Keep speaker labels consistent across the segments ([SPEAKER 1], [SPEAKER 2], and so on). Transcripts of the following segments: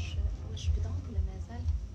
[SPEAKER 1] Je suis blanc la naval.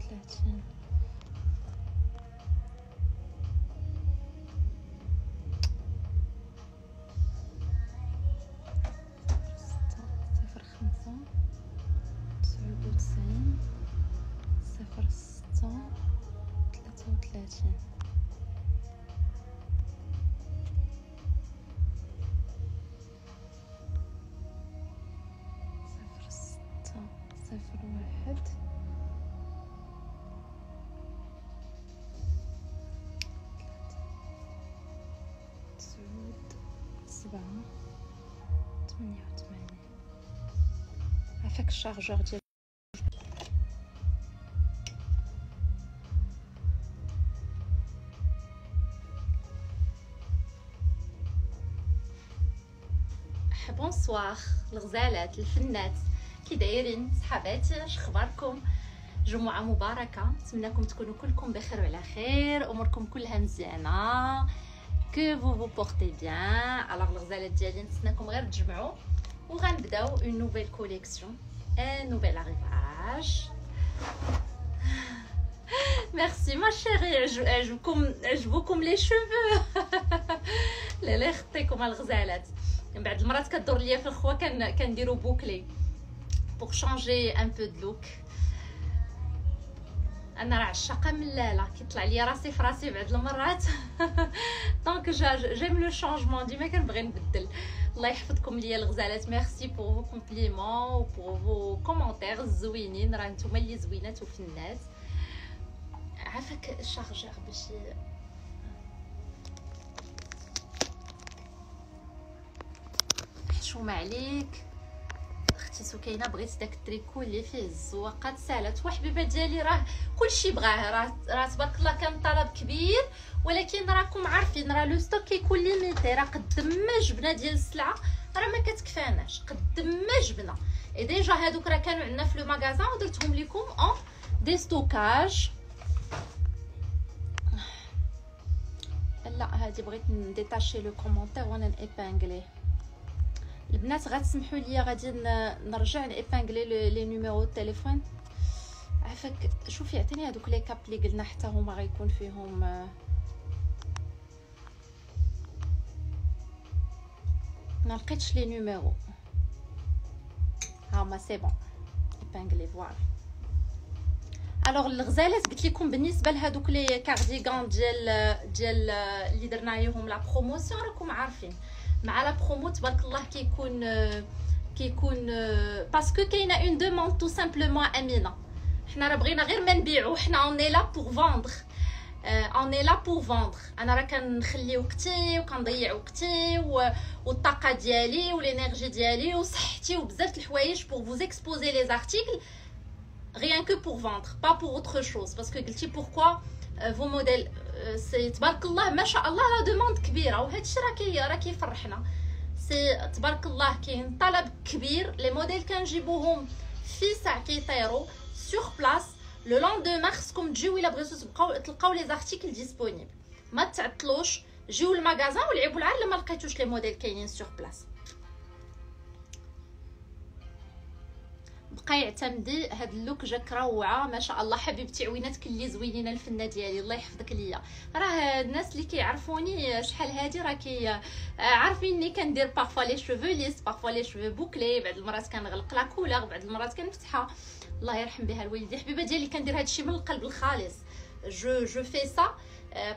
[SPEAKER 1] وثلاثين ستة صفر خمسة تسعود وتسعين صفر ستة ثلاثة وثلاثين صفر ستة صفر واحد. وثمانين عافاك الشارجور ديال Bonsoir الغزالات الفنات كي دايرين صحاباتي اش اخباركم جمعة مباركة نتمنىكم تكونوا كلكم بخير وعلى خير اموركم كلها مزيانة que vous vous portez bien alors الغزالات ديالي نتسناكم غير تجمعوا وغنبداو une nouvelle collection un nouvel arrivage merci ma chérie عجبكم عجبوكم les cheveux لا لا خطيكم الغزالات من بعد المرات كدور ليا في الخوا كان كنديرو bouclés pour changer un peu de look أنا راه عشاقة ملاله كيطلع ليا راسي في راسي بعد المرات. donc j'aime le changement ديما كنبغي نبدل الله يحفظكم ليا الغزالات. merci pour vos compliments و pour vos commentaires الزوينين راه نتوما اللي زوينات وفنات عافاك ال chargeur باش حشومه عليك. أختي سكينه بغيت داك التريكو اللي فيه الزواقات سالات وحبيبه ديالي راه كلشي بغاه راه راه تبارك الله كان طلب كبير ولكن راكم عارفين راه le stock كيكون limité. راه قد ما جبنا ديال السلعة راه ما كتكفاناش. قد ما جبنا et déjà هادوك راه كانوا عندنا في le magasin ودرتهم لكم en déstockage لا هادي بغيت ن détacher le commentaire وأنا ن épingler ه البنات غتسمحوا لي غادي نرجع ن épingler les numéros التليفون عافاك شوفي عطيني هذوك les capes اللي قلنا حتى هما غيكون فيهم ما لقيتش les numéros. ها هما c'est bon. épinglé voilà. Alors الغزالات قلت لكم بالنسبة لهذوك les cardigans ديال ديال اللي درنا عليهم la promotion راكم عارفين. مع la promo تبارك الله كيكون كيكون parce que كاينة une demande tout simplement امينه حنا راه بغينا غير ما نبيعو حنا on est là pour vendre on est là pour vendre أنا راه كنخلي وقتي وكنضيع وقتي والطاقه ديالي وال énergie ديالي وصحتي وبزاف الحوايج pour vous exposer les articles rien que pour vendre pas pour autre chose. Parce que قلتي pourquoi vos modèles c'est تبارك الله ما شاء الله demande كبيرة وهذا الشيء راه كي راه كيفرحنا. c'est تبارك الله كاين طلب كبير les modèles كنجيبوهم في ساعة كيطيروا sur place le lendemain خصكم تجيو إلا بغيتو تبقاو تلقاو les articles disponibles ما تعطلوش جيو لل magasin ولعبوا العار لما لقيتوش les modèles كاينين sur place بقى يعتمدي هاد ال look جاك روعه ما شاء الله. حبيبتي عويناتك اللي زوينين الفنة ديالي الله يحفظك ليا. راه الناس اللي كيعرفوني شحال هادي راه كي عارفيني كندير parfois les cheveux lisses parfois les cheveux bouclés بعض المرات كنغلق la couleur بعض المرات كنفتحها. الله يرحم بها الوالدين حبيبه ديالي كندير هادشي من القلب الخالص. je je fais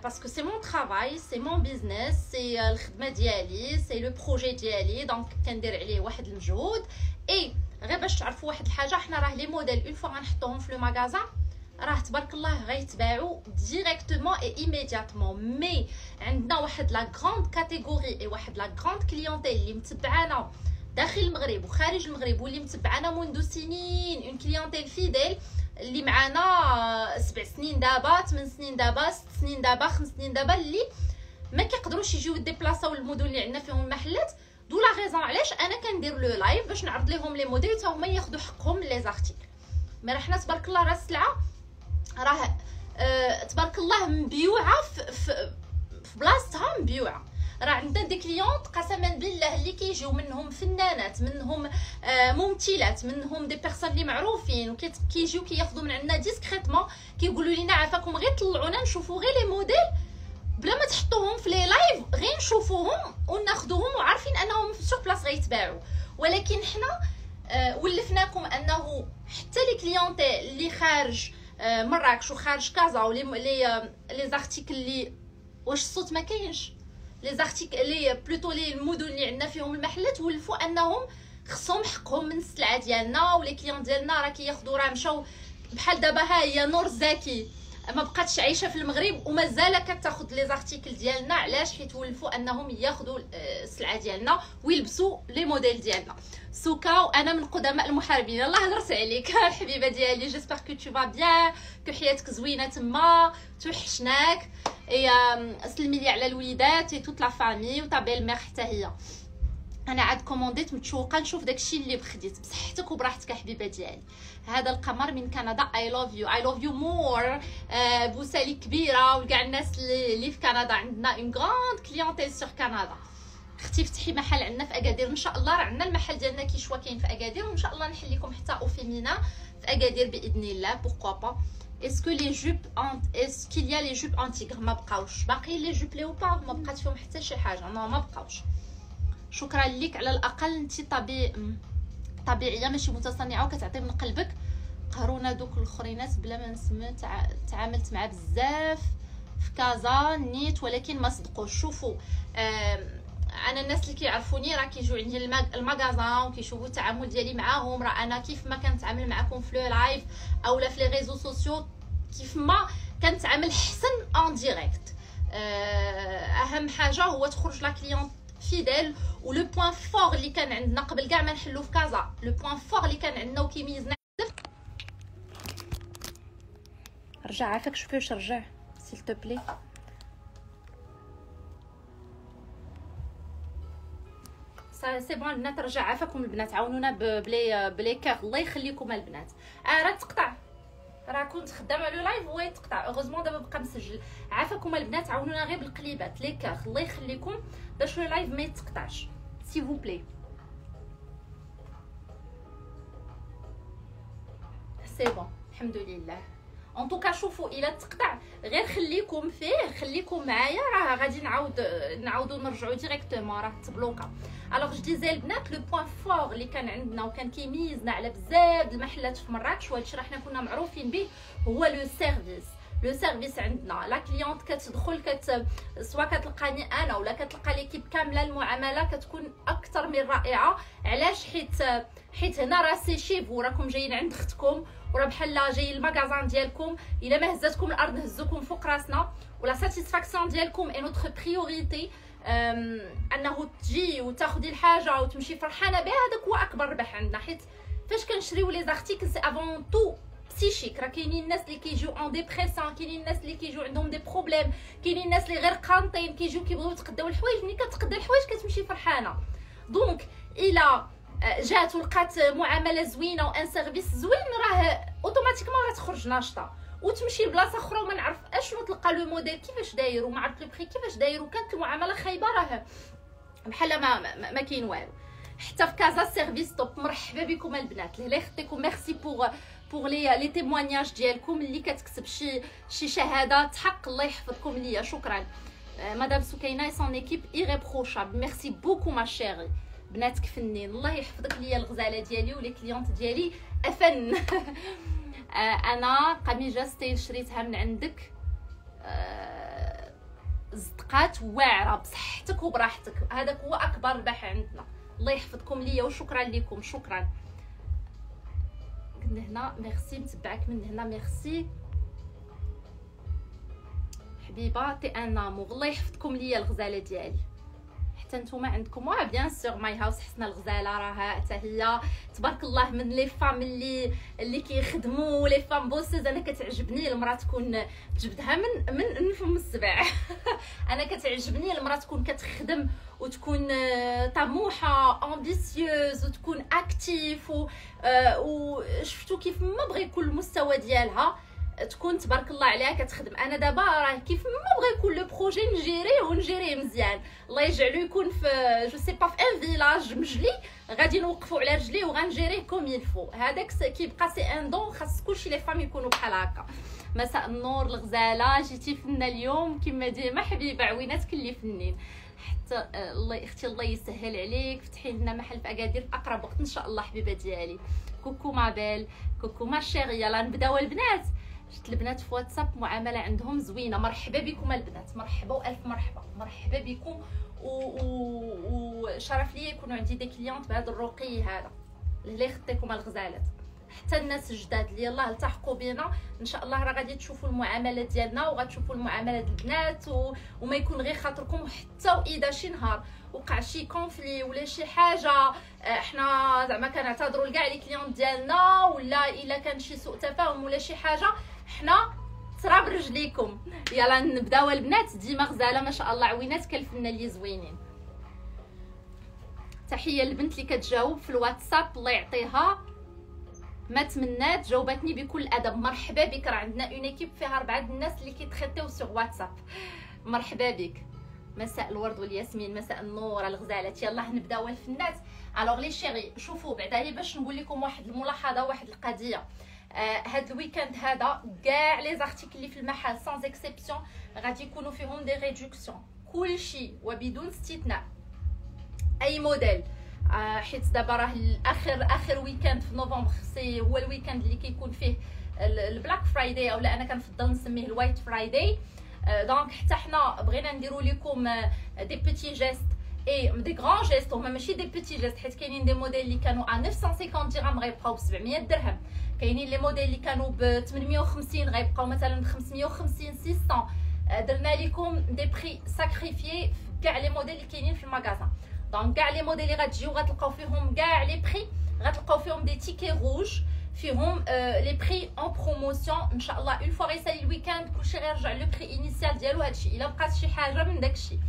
[SPEAKER 1] ça parce que c'est mon travail c'est mon business c'est الخدمة ديالي c'est le projet ديالي. donc كندير عليه واحد المجهود. اي غير باش تعرفوا واحد الحاجة حنا راه les modèles une fois غنحطوهم في le magasin راه تبارك الله غيتباعوا directement et immédiatement mais عندنا واحد la grande catégorie et واحد la grande clientèle اللي متبعانا داخل المغرب وخارج المغرب واللي متبعانا منذ سنين. une clientèle fidèle اللي معانا سبع سنين دابا ثمان سنين دابا ست سنين دابا خمس سنين دابا اللي ما كيقدروش يجيو déplacer او المدن اللي عندنا فيهم المحلات. d'où la raison علاش أنا كندير le live باش نعرض لهم les modèles حتى هما ياخذوا حقهم les articles راه حنا تبارك الله راه السلعه راه تبارك الله مبيوعه في, بلاصتها مبيوعه راه عندنا des clientes قسما بالله اللي كيجيو منهم فنانات منهم ممثلات منهم des personnes اللي معروفين وكيجيو كياخذوا من عندنا discrètement كيقولوا لنا عافاكم غير طلعونا نشوفوا غير les modèles بلا ما تحطوهم في les lives غير نشوفوهم وناخذوهم وعارفين أنهم sur place غيتباعوا ولكن حنا آه ولفناكم أنه حتى les clientes اللي خارج آه مراكش وخارج كازا ولي les les articles اللي واش الصوت ما كاينش؟ les articles les plutôt les المدن اللي عندنا فيهم المحلات ولفوا أنهم خصهم حقهم من السلعة ديالنا و les clients ديالنا راه كياخذوا راه مشاو بحال دابا ها هي نور زكي. ما بقاتش عايشة في المغرب ومازال كتاخذ les articles ديالنا. علاش؟ حيت ولفوا أنهم ياخذوا آه، السلعة ديالنا ويلبسوا les modèles ديالنا. سوكا وأنا من قدماء المحاربين. الله هضرت عليك الحبيبة ديالي. j'espère que tout va bien que حياتك زوينة تما توحشناك. اي سلمي لي على الوليدات et toute la famille و belle-mère حتى هي. أنا عاد commander ت متشوقة نشوف داكشي اللي خديت. بصحتك وبراحتك حبيبة ديالي هذا القمر من كندا. I love you I love you more بوسالي كبيرة وكاع الناس اللي في كندا. عندنا une grande clientèle sur كندا. أختي فتحي محل عندنا في أكادير. إن شاء الله راه عندنا المحل ديالنا كيشوا كاين في أكادير. وإن شاء الله نحل لكم حتى Aufeminin في أكادير بإذن الله. بوركوا با اسكو لي جوب اس كيليا لي جوب انتيغ ما بقاوش. باقي les jupes léopard ما بقات فيهم حتى شي حاجة. non ما بقاوش. شكرا لك. على الأقل انت طبيعي طبيعية ماشي متصنعه وكتعطي من قلبك. قهرونا دوك الاخرينات بلا ما نسمى تعاملت مع بزاف في كازا نيت ولكن ما صدقوش. شوفوا أنا الناس اللي كيعرفوني راه كيجيو عندي ال magasin وكيشوفوا التعامل ديالي معاهم. راه أنا كيف ما كنتعامل معكم في le live اولا في les réseaux sociaux كيف ما كنتعامل حسن en direct أهم حاجة هو تخرج la cliente fidèle و le point fort اللي كان عندنا قبل كاع ما نحلو في كازا. le point fort اللي كان عندنا وكيميزنا رجع عافاك شوفي واش رجع؟ s'il te plaît c'est bon البنات رجع عافاكم البنات. عاونونا ب les ب les cœurs. الله يخليكم البنات. آه راه تقطع. راه كنت خدامة على live هو يتقطع. heureusement دابا بقى مسجل. عافاكم البنات عاونونا غير بالقليبات. les cœurs الله يخليكم. باش le live ما يتقطعش. s'il vous plaît c'est bon الحمد لله en tout cas شوفوا إلا تقطع غير خليكم فيه خليكم معايا. راه غادي نعاود نعاودو نرجعو directement راه تبلوكا. alors je disais البنات le point fort اللي كان عندنا وكان كيميزنا على بزاف المحلات في مراكش وهادشي راه حنا كنا معروفين به هو le service le service عندنا la cliente كتدخل كت سواء كتلقاني أنا ولا كتلقى l'équipe كامله المعامله كتكون أكثر من رائعه علاش حيت حيت هنا راه c'est chez vous راكم جايين عند اختكم وراه بحال جاي ال magasin ديالكم الا ما هزاتكم الأرض نهزوكم فوق راسنا و la satisfaction ديالكم est notre priorité أنه تجي وتاخدي الحاجة وتمشي فرحانة بها هذاك هو أكبر ربح عندنا. حيت فاش كنشريو les articles c'est avant tout psychique راه كاينين الناس اللي كيجيو en dépression كاينين الناس اللي كيجيو عندهم des problèmes كاينين الناس اللي غير قانطين كيجيو كيبغيو يتقداو الحوايج. ملي كتقدا الحوايج كتمشي فرحانة. donc إلى جات ولقات معاملة زوينة و un service زوين راه automatiquement راه تخرج ناشطة. وتمشي لبلاصة أخرى وما نعرف أشنو تلقى le modèle كيفاش داير وما عرفت le prix كيفاش داير وكانت المعاملة خايبة راه بحال ما ما, ما كاين والو. حتى في كازا service top مرحبا بكم البنات. الله يخطيكم. merci pour pour les les témoignages ديالكم اللي كتكتب شي شي شهادة. حق الله يحفظكم ليا. شكرا. مدام سكينة son équipe irréprochable merci beaucoup ma chérie بناتك فنين. الله يحفظك ليا الغزالة ديالي و les clientes ديالي. enfin. أنا قميجة style شريتها من عندك. زدقات واعرة بصحتك وبراحتك. هذاك هو أكبر ربح عندنا. الله يحفظكم ليا وشكرا لكم شكرا. من هنا ميرسي متبعك من هنا ميرسي. حبيبة t'es un amour الله يحفظكم ليا الغزالة ديالي. نتوما عندكم. واه bien sûr My House حسنا الغزالة راها. حتى هي تبارك الله من les femmes اللي اللي كيخدموا les femmes bosseuses. أنا كتعجبني المرأة تكون جبدها من من فم السبع. أنا كتعجبني المرأة تكون كتخدم وتكون آه، طموحة ambitieuse وتكون active وشفتو كيف ما بغى يكون المستوى ديالها. تكون تبارك الله عليها كتخدم. أنا دابا راه كيف ما بغى يكون le projet نجيريه ونجيريه مزيان. الله يجعلو يكون في je sais pas في un village مجلي. غادي نوقفو على رجليه وغنجيريه comme il faut هذاك كيبقى c'est un don خاص كلشي les femmes يكونوا بحال هكا. مساء النور الغزالة جيتي فينا اليوم. كما ديما حبيبة عوينات كلي فنين. حتى الله أختي الله يسهل عليك. فتحي لنا محل في أكادير في أقرب وقت إن شاء الله حبيبة ديالي. coucou ma belle. coucou ma chérie يلا نبداو البنات. شفت البنات في واتساب معاملة عندهم زوينة. مرحبا بكم البنات. مرحبا وألف مرحبا. مرحبا بكم. وشرف لي يكونوا عندي des clientes بهذا الرقي هذا. اللي يخطيكم الغزالات. حتى الناس الجداد اللي يلاه التحقوا بينا. إن شاء الله راه غادي تشوفوا المعاملة ديالنا وغتشوفوا المعاملة ديال البنات و... وما يكون غير خاطركم حتى وإذا شي نهار وقع شي conflit ولا شي حاجة آه، إحنا زعما كنعتذروا لكاع les clientes ديالنا ولا إلا كان شي سوء تفاهم ولا شي حاجة حنا تراب رجليكم. يلا نبداو البنات ديما غزالة ما شاء الله عوينات كالفنة اللي زوينين. تحية للبنت اللي كتجاوب في الواتساب. الله يعطيها. ما تمنات جاوبتني بكل أدب. مرحبا بك. راه عندنا une équipe فيها أربعة الناس اللي كيتخيطيو sur واتساب. مرحبا بك. مساء الورد والياسمين. مساء النور. الغزالات يلا نبداو الفنات alors les chéries شوفوا بعدا باش نقول لكم واحد الملاحظة واحد القضية. هاد ال week-end هذا كاع les articles اللي في المحل sans exception غادي يكونوا فيهم des réductions كلشي وبدون استثناء. أي موديل آه، حيت دابا راه اخر آخر week-end في نوفمبر c'est هو ال week-end اللي كيكون فيه ال Black Friday اولا أنا كنفضل نسميه ال White Friday donc حتى حنا بغينا نديرو لكم des petits gestes et des grands gestes هما ماشي des petits gestes حيت كاينين des modèles اللي كانوا ا 950 درهم غيبقاو ب 700 درهم. كاينين les modèles اللي كانوا ب 850 غيبقاو مثلا ب 550 600 درنا لكم des prix sacrifiés في كاع les modèles اللي كاينين في ال magasin donc كاع les modèles اللي غتجيو غتلقاو فيهم كاع les prix غتلقاو فيهم des tickets rouges فيهم les prix en promotion ان شاء الله une fois غيسالي ال week-end كلشي غيرجع le prix initial ديالو. هادشي إلا بقات شي حاجة من داكشي.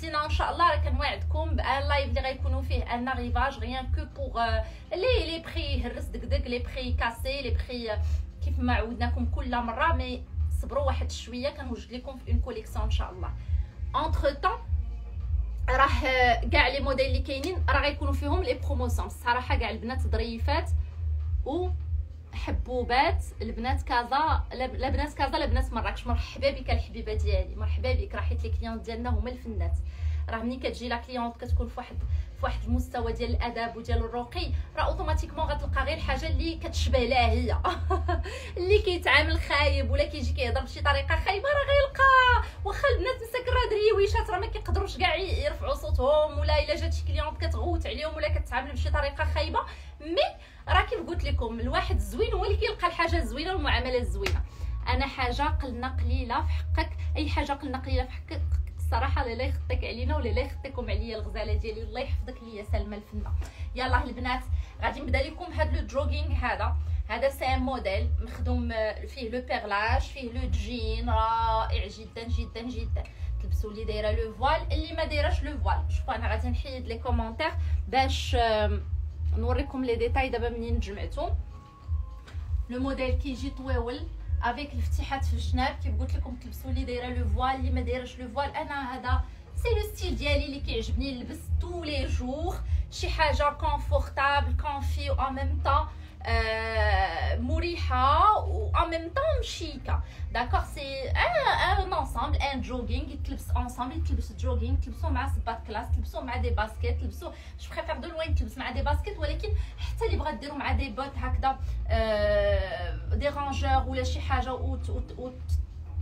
[SPEAKER 1] sinon ان شاء الله راه كنوعدكم ب un live اللي غيكونوا فيه un arrivage rien que pour les les prix هرس دك les prix cassés les prix كيف ما عودناكم كل مره mais صبروا واحد شوية كنوجد لكم في une collection ان شاء الله entre-temps راه كاع les modèles اللي كاينين راه غيكونوا فيهم les promotions الصراحه كاع البنات ظريفات و حبوبات البنات كازا لا بنات كازا لا بنات مراكش مرحبا بك الحبيبة ديالي مرحبا بك راه حيت les clientes ديالنا هما الفنات. راه ملي كتجي la cliente كتكون في واحد في واحد المستوى ديال الأدب وديال الرقي راه automatiquement غتلقى غير الحاجة اللي كتشبه لها هي. اللي كيتعامل خايب ولا كيجي كيهضر بشي طريقة خايبة راه غيلقى. واخا البنات مساكن راه دريويشات راه ما كيقدروش كاع يرفعوا صوتهم ولا إلا جات شي cliente كتغوت عليهم ولا كتعامل بشي طريقة خايبة mais راه كيف قلت لكم الواحد الزوين هو اللي كيلقى الحاجة الزوينة والمعاملة الزوينة. أي حاجة قلنا قليلة في حقك أي حاجة قلنا قليلة في حقك الصراحه لا يخطيك علينا ولا لا يخطيكم عليا الغزالة ديالي الله يحفظك ليا سلمى الفنة. يلا البنات غادي نبدأ لكم هذا le jogging هذا. هذا c'est modèle مخدوم فيه le perlage فيه le jean رائع جدا جدا جدا. تلبسوا اللي دايرة le voile اللي ما دايراش le voile شوفوا أنا غادي نحيد les commentaires باش نوريكم les détails دابا منين جمعتهم le modèle كيجي طويول avec الفتيحات في الجناب. كيف قلت لكم تلبسوا اللي دايرة le voile اللي ما دايرش le voile أنا هذا. c'est le style ديالي اللي كيعجبني نلبس tous les jours شي حاجة confortable comfy و en même temps مريحه و en même temps شيكه d'accord c'est un ensemble un jogging يتلبس ensemble يتلبس jogging تلبسو مع صباط classe تلبسو مع des baskets تلبسو je préfère de loin تلبس مع des baskets ولكن حتى اللي بغات ديرو مع des bottes هكذا des rangers ولا شي حاجة و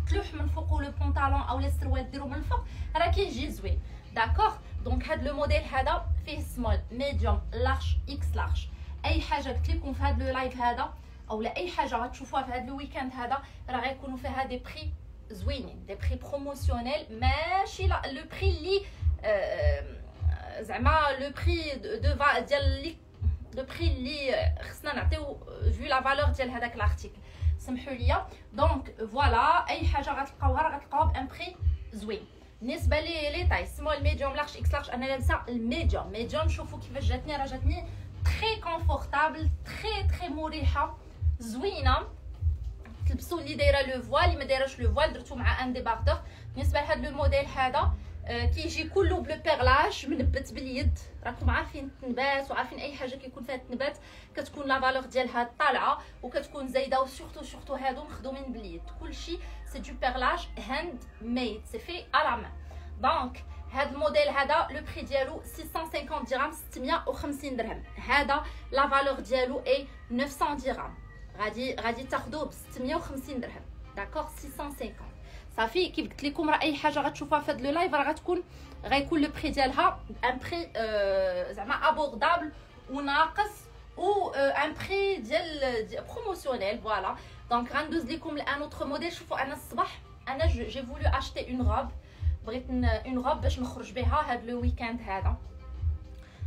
[SPEAKER 1] تلوح من فوق le pantalon أو السروال ديرو من الفوق راه كيجي زوين d'accord donc هاد le modèle هذا فيه small medium large X-large أي حاجة قلت لكم في هذا le live هذا أو لا أي حاجة غتشوفوها في هذا le week-end هذا راه غيكونوا فيها des prix زوينين des prix promotionnels ماشي le prix اللي زعما le prix de ديال le prix اللي خصنا نعطيو vu la valeur ديال هذاك l'article سمحوا لي donc voilà أي حاجة غتلقاوها راه غتلقاوها ب un prix زوين. بالنسبة لي لي تاي سمول ميديوم لارج إكس لارج أنا لابسه ال medium. medium شوفوا كيفاش جاتني. راه جاتني très confortable très très مريحة زوينة. تلبسوا اللي دايرة le voile اللي ما دايرهش le voile درتو مع un débardeur بالنسبة لهذا الموديل هذا آه، كيجي كله ب le perlage منبت باليد. راكم عارفين التنبات وعارفين أي حاجة كيكون فيها التنبات. كتكون la valeur ديالها طالعة وكتكون زايدة و surtout surtout هادو مخدومين باليد. كلشي c'est du perlage handmade c'est fait à la main donc هذا الموديل هذا le prix ديالو 650 درهم 650 درهم. هذا la valeur ديالو اي 900 درهم غادي غادي تاخذوه ب 650 درهم. d'accord 650 صافي كيف قلت لكم راه أي حاجة غتشوفوها في هذا le live راه غتكون غيكون le prix ديالها un prix زعما abordable وناقص و un prix ديال promotionnel voilà donc غندوز لكم ل un autre modèle شوفوا أنا الصباح أنا j'ai voulu acheter une robe بغيت une robe باش نخرج بها هاد le week-end هذا.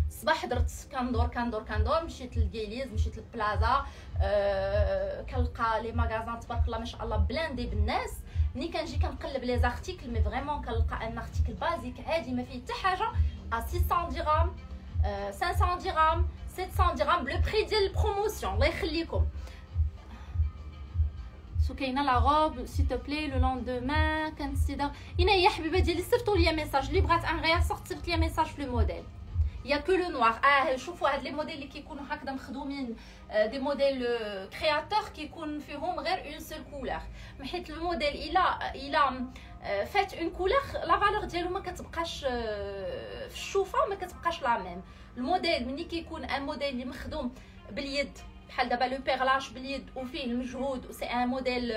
[SPEAKER 1] الصباح درت كندور كندور كندور مشيت للكيليز مشيت للبلازا أه كنلقى les magasins تبارك الله ما شاء الله blindés بالناس. ملي كنجي كنقلب les articles mais vraiment كنلقى un article basique عادي ما فيه حتى حاجة. à 600 درهم 500 درهم 700 درهم ب le prix ديال ال promotion. الله يخليكم. سو كاينة la robe s'il te plaît le lendemain كنسيدا هنا هي حبيبة ديالي صيفطوا les messages اللي بغات أن غير صيفط les messages في الموديل il y a que le noir آه شوفوا هاد les modèles اللي كيكونوا هكذا مخدومين. des modèles créateurs كيكون فيهم غير une seule couleur حيت الموديل الا الا فات une couleur la valeur ديالو ما كتبقاش في الشوفة ما كتبقاش la même الموديل ملي كيكون un modèle اللي مخدوم باليد بحال دابا le perlage باليد وفيه المجهود و c'est un modèle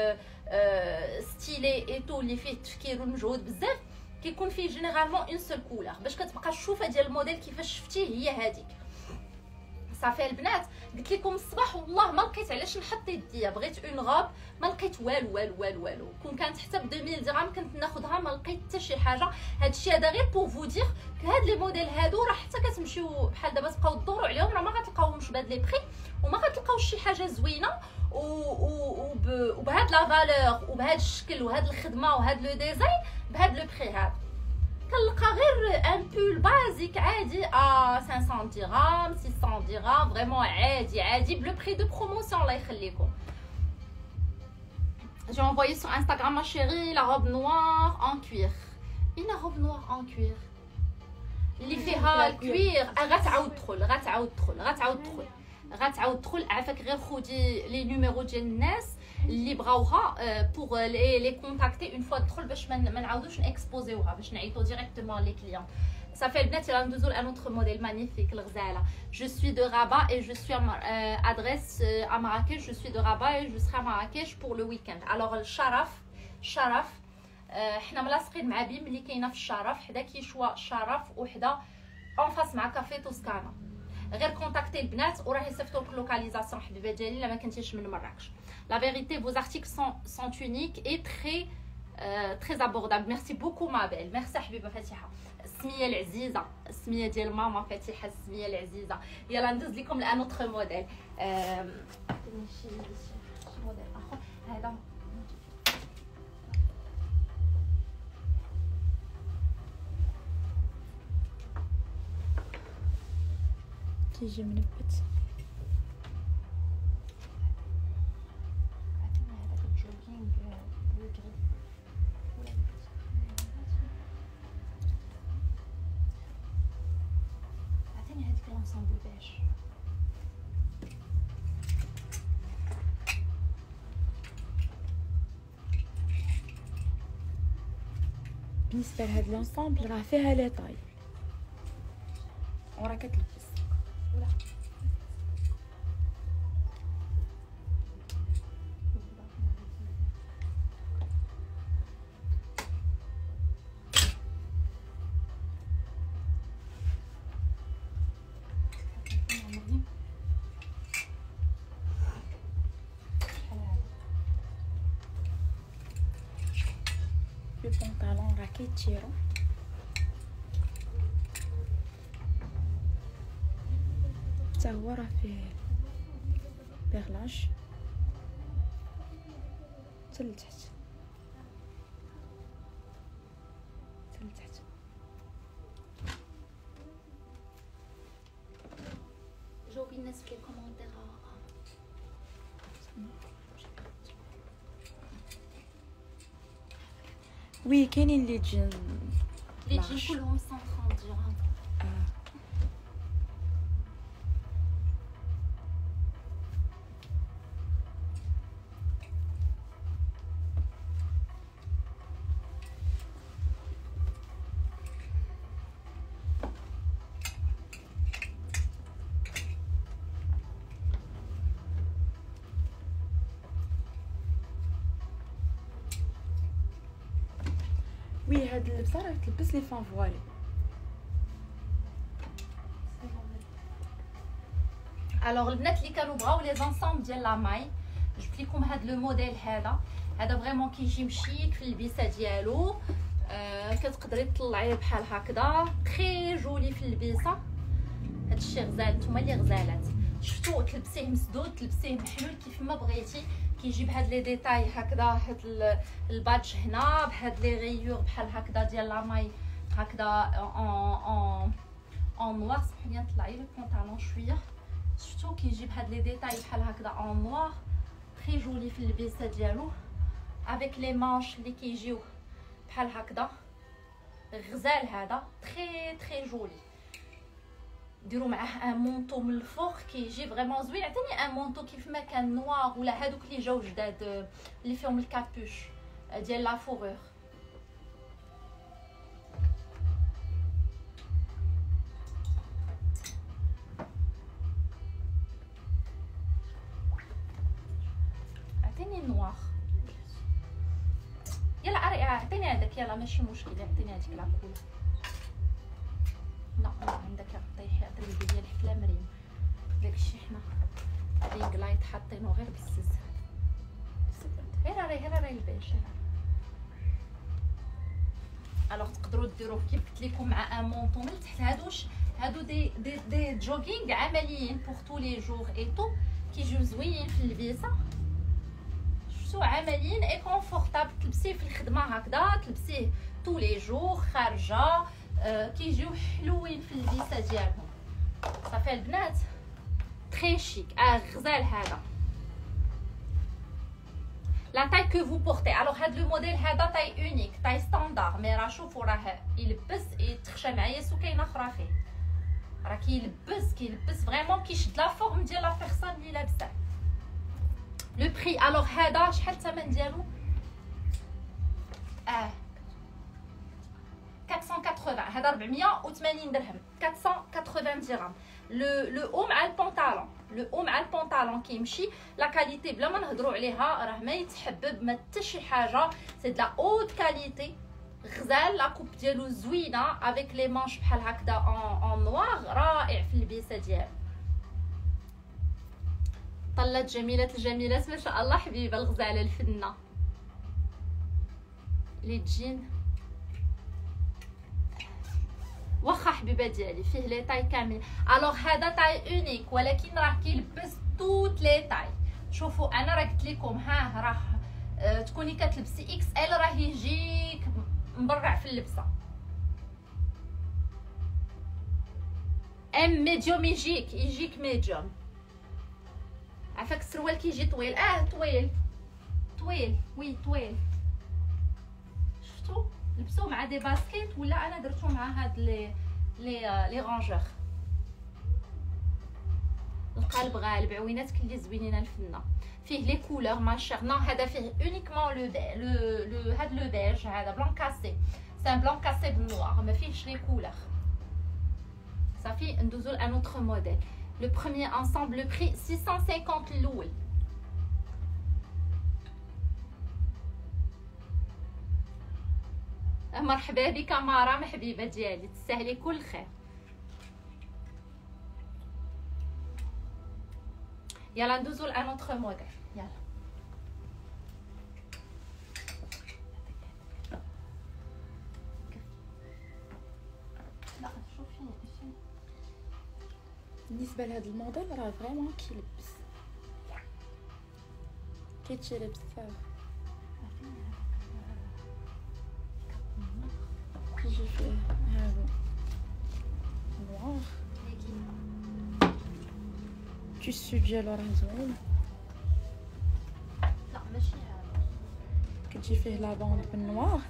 [SPEAKER 1] stylé et tout اللي فيه التفكير والمجهود بزاف كيكون فيه généralement une seule couleur باش كتبقى الشوفه ديال الموديل كيفاش شفتيه هي هذيك صافي البنات. قلت لكم الصباح والله ما لقيت علاش نحط يديا بغيت une robe ما لقيت والو والو والو والو. كون كانت حتى ب 2000 درهم كنت ناخذها ما لقيت حتى شي حاجة. هادشي هذا غير pour vous dire هاد les modèles هادو راه حتى كتمشيو بحال دابا تبقاو تدوروا عليهم راه ما غتلقاوهمش بهاد les prix وما غتلقاو شي حاجة زوينة و وبهاد la valeur وبهاد الشكل وهاد الخدمة وهاد le design بهاد le prix هذا كنلقى غير un pull basique عادي. ا 500 درهم 600 درهم vraiment عادي عادي. ب le prix de promotion الله يخليكم. J'ai envoyé sur Instagram ma chérie la robe noire en cuir. Une robe noire en cuir. اللي فيها ال cuir غتعاود تدخل غتعاود تدخل غتعاود تدخل غتعاود تدخل عافاك غير خدي les numéros ديال الناس اللي بغاوها pour les les contacter une fois تدخل باش ما نعاودوش نكسبوزيوها باش نعيطو directement les clients صافي البنات يلا ندوزو ل un autre modèle magnifique الغزاله je suis de Rabat et je suis adresse à مراكش je suis de Rabat et je serai à مراكش pour le week-end alors الشرف شرف حنا ملاصقين مع بيم اللي كاينة في الشرف حدا كيشوا شرف وحده en face مع كافي توسكانا غير contacter البنات وراه يصيفطوا لك localisation حبيبه ديالي الا ما كنتيش من مراكش La vérité, vos articles sont, sont uniques et très euh, très abordables. Merci beaucoup ma belle. Merci حبيبه فاتحه. السميه العزيزه السميه ديال ماما فاتحه السميه العزيزه. يلا ندوز لكم ل un autre modèle. شي موديل اخر هذا يجي منبت عطيني هذيك l'ensemble
[SPEAKER 2] beige بالنسبة لهاد l'ensemble راه فيها les tailles. وراه كتلبس وي كاينين اللي تجي
[SPEAKER 1] لي جين كلهم 130
[SPEAKER 2] راه تلبس les femmes voilées
[SPEAKER 1] alors البنات اللي كانوا بغاو les ensembles ديال la maille جبت لكم هاد le modèle هذا هذا vraiment كيجي مشيك في اللبسه ديالو آه كتقدري تطلعيه بحال هكذا très joli في اللبسه هادشي غزال نتوما اللي غزالات شفتو تلبسيه مسدود تلبسيه محلول كيف ما بغيتي كيجي بهاد les détails هكذا هاد ال badge هنا بهاد les rayures بحال هكذا ديال la maille هكذا en en en noir سمحوا لي نطلعي le pantalon شوية. شفتو كيجي بهاد les détails بحال هكذا en noir très joli في اللبسه ديالو. avec les manches اللي كيجيو بحال هكذا. غزال هذا. très très joli ديروا معاه un manteau من الفوق كيجي vraiment زوين. عطيني un manteau كيف ما كان noir ولا هادوك اللي جاو جداد اللي فيهم ال capuche ديال la fourrure عطيني noir يلا عطيني هذاك يلا ماشي مشكل عطيني هذيك la couleur عندك طيحي دريبي ديال حفله مريم. داكشي حنا. ring light حاطينو غير بالسز غير راهي غير راهي ال beige. alors تقدروا ديروه كيف قلت لكم مع un manteau من تحت هادوش هادو des des des jogging عمليين pour tous les jours et tout كيجيو زوينين في اللبسه شفتو عمليين؟ et confortable تلبسيه في الخدمة هكذا تلبسيه tous les jours خارجة كيجيو حلوين في اللبسه ديالهم. صافي البنات très chic آه غزال هذا la taille que vous portez alors هاد le modèle هذا taille unique taille standard mais راه شوفوا راه يلبس يتخشى معايا سو كاين أخرى فيه راه كيلبس كيلبس vraiment كيشد la forme ديال la personne اللي لابسه le prix alors هذا شحال الثمن ديالو آه 480 هذا 480 درهم 480 درهم le le haut مع ال pantalon le haut مع البونطالون كيمشي la qualité بلا ما نهضروا عليها راه ما يتحبب ما حتى شي حاجة c'est de la haute qualité غزال la coupe ديالو زوينه avec les manches بحال هكذا en noir رائع في اللبسه ديالو طلات جميلة الجميلات ما شاء الله حبيبه الغزاله الفنه لي تجين واخا حبيبه ديالي فيه les tailles كامل. alors هذا taille unique ولكن راه كيلبس toutes les tailles شوفوا أنا راه قلت لكم ها راه أه تكوني كتلبسي XL راه يجيك مبرع في اللبسة. M medium يجيك يجيك medium عفاك السروال كيجي طويل. آه طويل. طويل oui طويل. شفتو؟ لبسوه مع des baskets ولا أنا درتو مع هاد لي لي لي رانجور. القلب غالب عويناتك اللي زوينين الفنه فيه les couleurs ma chère non هذا فيه uniquement le le le هاد le beige هذا blanc cassé c'est un blanc cassé بال noir ما فيهش les couleurs صافي ندوزو ل un autre modèle le premier ensemble le prix 650 الأول مرحبا بك مرام حبيبه ديالي تستاهلي كل خير. يلا ندوزو ل un autre modèle يلا. لا شوفي
[SPEAKER 2] بالنسبة لهذا الموديل راه vraiment كيلبس كيتشري بزاف كيجي فيه هادو noir ال tissu ديالو راه زوين
[SPEAKER 1] لا ماشي هذا
[SPEAKER 2] كتجي فيه la bande
[SPEAKER 1] بال noir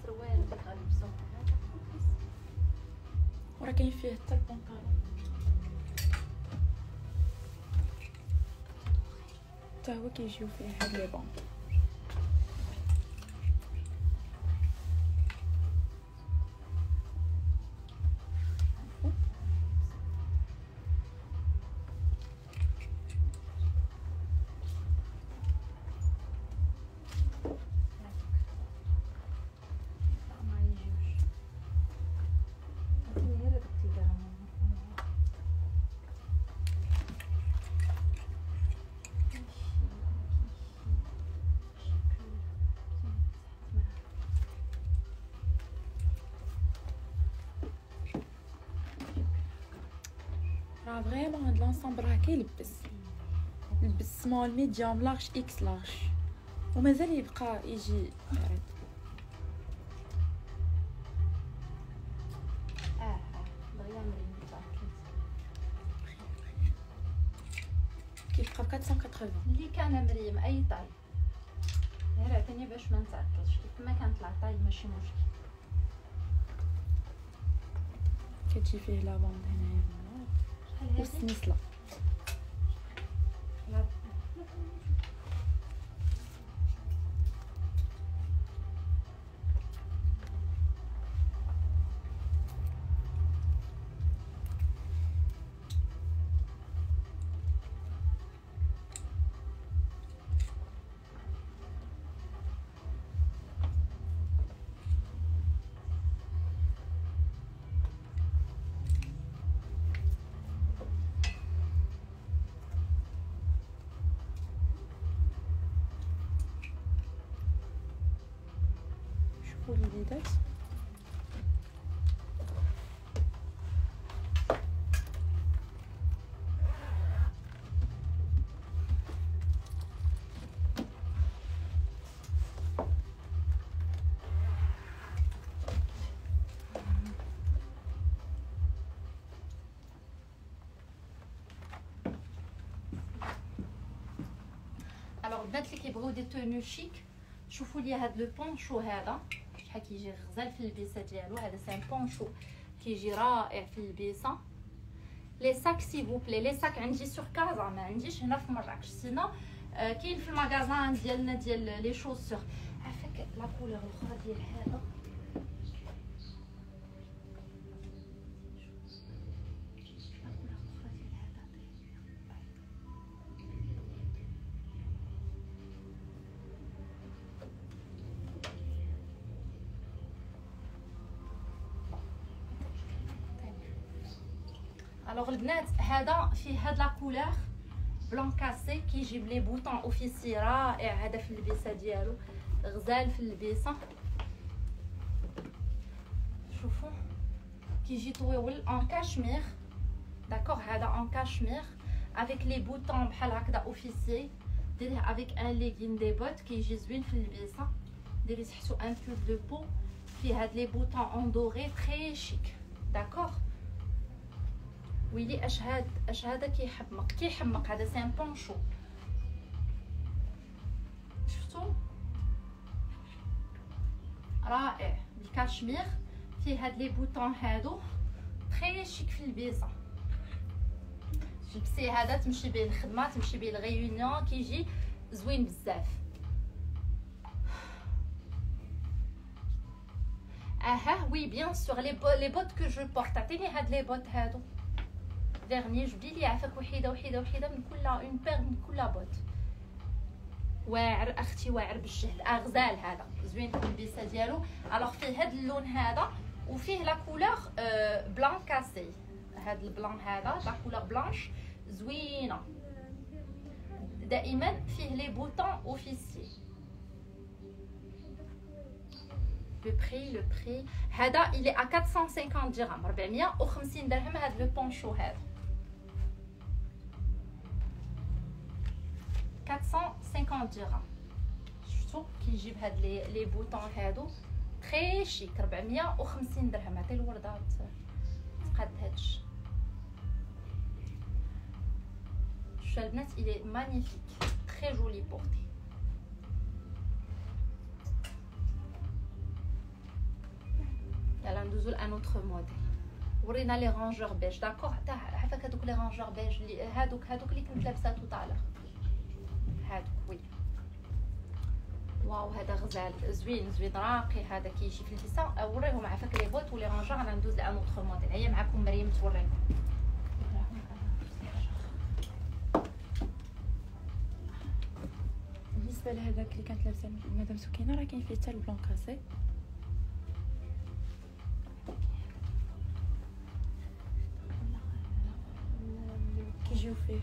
[SPEAKER 2] وراه كاين فيه حتى البونطالون حتى هو كيجيو فيه هاد لي بوند small medium large X large ومازال يبقى يجي
[SPEAKER 1] باكيت
[SPEAKER 2] كيبقى ب 480
[SPEAKER 1] اللي كان مريم أي taille غير عطيني باش ما نتعطلش. كيف ما كانت la taille ماشي مشكل.
[SPEAKER 2] كتجي فيه la bande هنايا والسنسله
[SPEAKER 1] Thank you.
[SPEAKER 2] شوفوا اليدات
[SPEAKER 1] alors البنات اللي كيبغيو des tenues chic شوفوا لي هاد le poncho هذا شحال كيجي غزال في اللبسه ديالو هذا c'est un poncho كيجي رائع في اللبسه les sacs s'il vous plaît les sacs عندي sur Casa ما عنديش هنا في مراكش. sinon آه، كاين في ال magasin ديالنا ديال les chaussures عافاك la couleur الأخرى ديال هذا؟ alors البنات هذا فيه هاد la couleur blanc cassé كيجيب les boutons officier رائع هذا في اللبسه ديالو غزال في اللبسه شوفوا كيجي طويول en cachemire d'accord هذا en cachemire avec les boutons بحال هكذا officier ديريه avec un legging des bottes كيجي زوين في اللبسه ديري تحتو une paire de bottes فيه هاد les boutons en doré très chic d'accord ويلي اش هاد اش هذا كيحمق كيحمق هذا c'est un poncho. شفتو؟ رائع. بال cachemire فيه هاد les boutons هادو très chic في اللبسه تلبسي هذا تمشي بيه الخدمة تمشي بيه ال réunion كيجي زوين بزاف. أها oui bien sûr les bo- les bottes que je porte عطيني هاد les bottes هادو. فيرني جبدي لي عفاك وحيده وحيده وحيده من كل une paire من كل botte واعر أختي واعر بالجهد أغزال هذا زوين التلبيسه ديالو. alors فيه هاد اللون هذا وفيه la couleur blanc cassé هاد ال blanc هذا la couleur blanche زوينة. دائما فيه les boutons officier le prix le prix هذا الي ا 450 درهم 450 درهم هذا le poncho هذا. 450 درهم شفتوا كيجيب هاد les les boutons هادو très chic 450 درهم عطي الورده تقاد هادشي شو البنات il est magnifique très joli porté يلا ندوزو ل un autre modèle ورينا les rangers beiges d'accord تاع عفاك هادوك les rangers beiges هادوك هادوك اللي كنت لابسه tout à l'heure هادوك oui waouh هذا غزال زوين زوين راقي هذا كيجي في البسه وريهم عافاك les bottes و les rangers أنا ندوز ل un autre modèle هيا معكم مريم توريكم
[SPEAKER 2] بالنسبة لهذاك اللي كانت لابسة مدام سكينة راه كاين فيه حتى البلون كاسي. كيجيو فيه.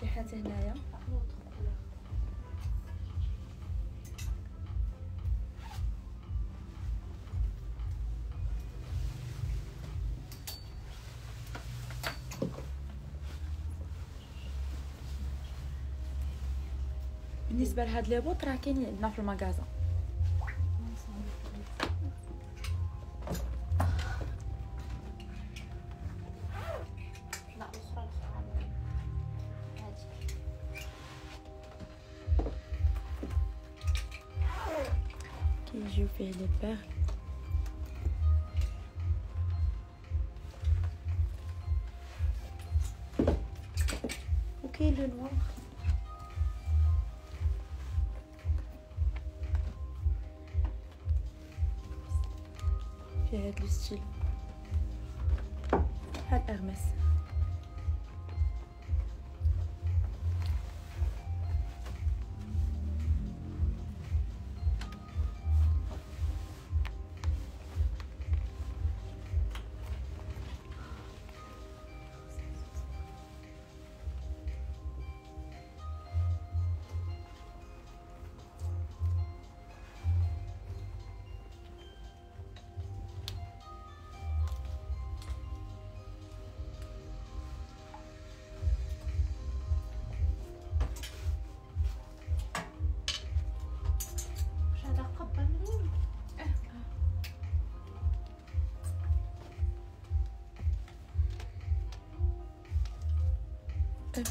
[SPEAKER 2] شي حاجة هنايا. بالنسبة لهاد لي بوط راه كاينين عندنا في المغازه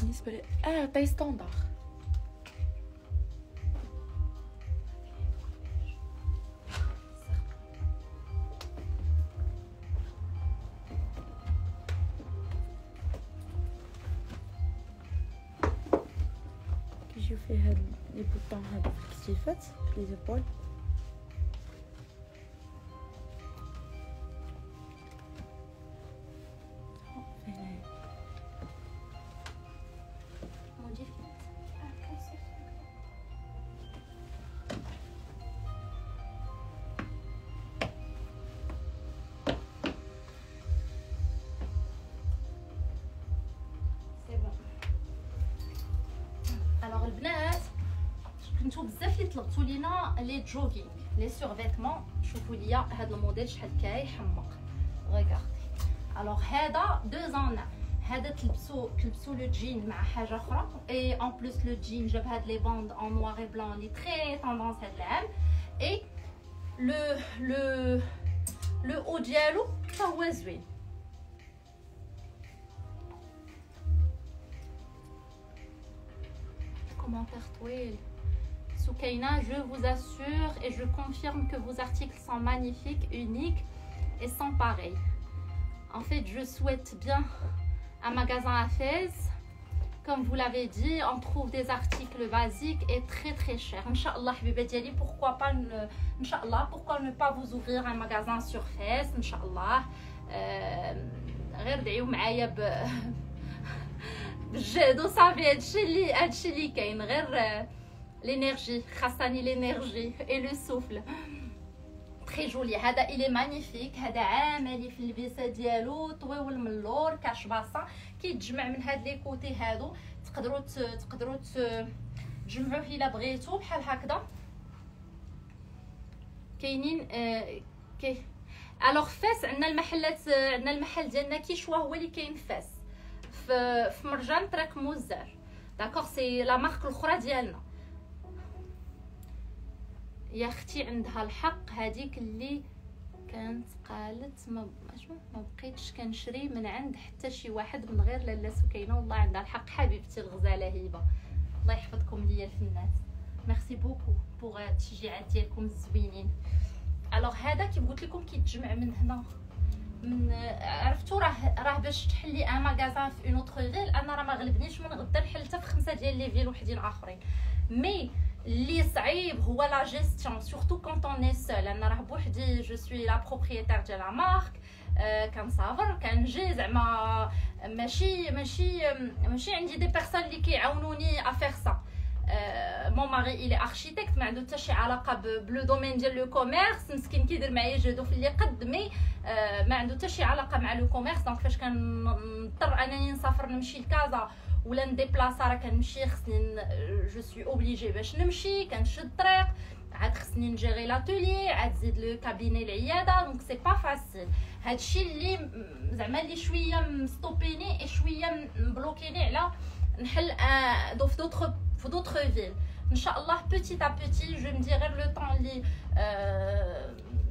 [SPEAKER 2] بالنسبة ل آه طاي ستوندار كيجيو فيه هاد لي بوطون هادو في الكتيفات في لي زيبول
[SPEAKER 1] طلبتوا لينا les joggings les survêtements شوفوا ليا هذا الموديل شحال كيحمق regardez alors هذا deux en un هذا تلبسو تلبسو le jean مع حاجة أخرى et en plus le jean جاب هاد les bandes en noir et blanc il est très tendance هاد العام اي le le le haut ديالو حتى هو زوين commentaire طويل Je vous assure et je confirme que vos articles sont magnifiques, uniques et sans pareil. En fait, je souhaite bien un magasin à Fès. Comme vous l'avez dit, on trouve des articles basiques et très très chers. Inch'Allah, pourquoi pas ne, pourquoi ne pas vous ouvrir un magasin sur Fès Inch'Allah? Euh, l'énergie خاصني l'énergie et le souffle. très joli هذا il est magnifique هذا عاملي في اللبسه ديالو طويول من اللور كاش باصه كيتجمع من هاد les côtés هادو تقدروا تقدروا تجمعوه الا بغيتو بحال هكذا كاينين آه كي alors فاس عندنا المحلات عندنا المحل ديالنا كيشوا هو اللي كاين فاس في مرجان تراك موزار d'accord c'est la marque الاخرى ديالنا يا أختي عندها الحق هذيك اللي كانت قالت ما ما بقيتش كنشري من عند حتى شي واحد من غير لاله سكينة. والله عندها الحق حبيبتي الغزالة هبة. الله يحفظكم ليا البنات merci beaucoup pour التشجيعات ديالكم الزوينين alors هذا كي قلت لكم كيتجمع من هنا. من عرفتوا راه راه باش تحلي un magasin في une autre ville أنا راه ما غلبنيش من غدا نحل حتى في خمسة ديال les villes وحدين آخرين. mais اللي صعيب هو la gestion surtout quand on est seul أنا راه بوحدي je suis la propriétaire ديال la marque كنصافر كنجي زعما ماشي ماشي ماشي عندي des personnes اللي كيعاونوني à part ça mon mari il est architecte ما عنده حتى شي علاقه ب le domaine ديال le commerce مسكين كيدير معايا جهدو في اللي قد mais ما عنده حتى شي علاقه مع le commerce donc فاش كنضطر انني نسافر نمشي لكازا ولا ن déplaça راه كنمشي خصني je suis obligée باش نمشي كنشد الطريق عاد خصني ن gérer l'atelier عاد زيد le cabinet العيادة donc c'est pas facile هادشي اللي زعما اللي شوية م stopper يني اي شوية م bloquer يني على نحل دو في دوطخ في دوطخ فيل إن شاء الله petit à petit je me dis غير le temps اللي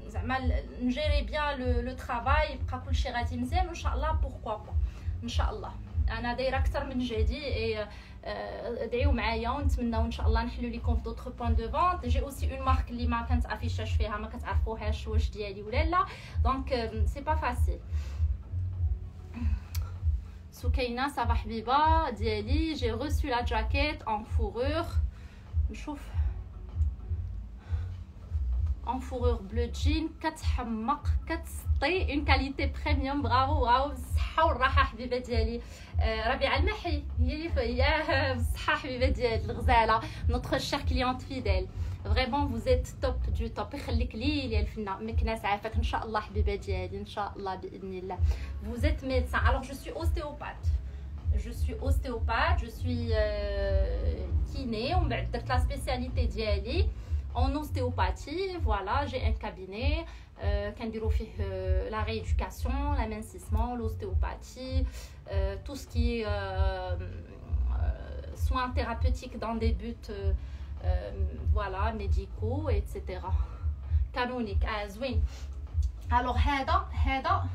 [SPEAKER 1] زعما ن gérer bien le le travail يبقى كلشي غادي مزيان وإن شاء الله pourquoi pas إن شاء الله. أنا دايرة أكثر من جهدي ادعيو معايا ونتمناو ان شاء الله نحلو لكم في d'autres points de vente j'ai aussi une marque اللي ما كانت affichage فيها ما كتعرفوهاش واش ديالي ولا لا. donc c'est pas facile سكينة صباح حبيبه ديالي. j'ai reçu la jaquette en fourrure نشوف. En fourrure bleu jean كتحمق كتسطي une qualité premium bravo bravo بالصحه والراحه حبيبه ديالي ربيعه المحي هي اللي هي بالصحه حبيبه ديالي الغزاله notre chère cliente fidèle vraiment vous êtes top de top يخليك لي لي الفنه مكناس عافاك ان شاء الله حبيبه ديالي ان شاء الله باذن الله vous êtes médecin alors je suis ostéopathe je suis ostéopathe, je suis euh, kiné, ومن بعد درت لا سبيسياليتي ديالي en ostéopathie voilà j'ai un cabinet euh, euh, la rééducation l'amincissement l'ostéopathie euh, tout ce qui est soins thérapeutiques dans des buts voilà médicaux etc canonique ah زوين alors هذا هذا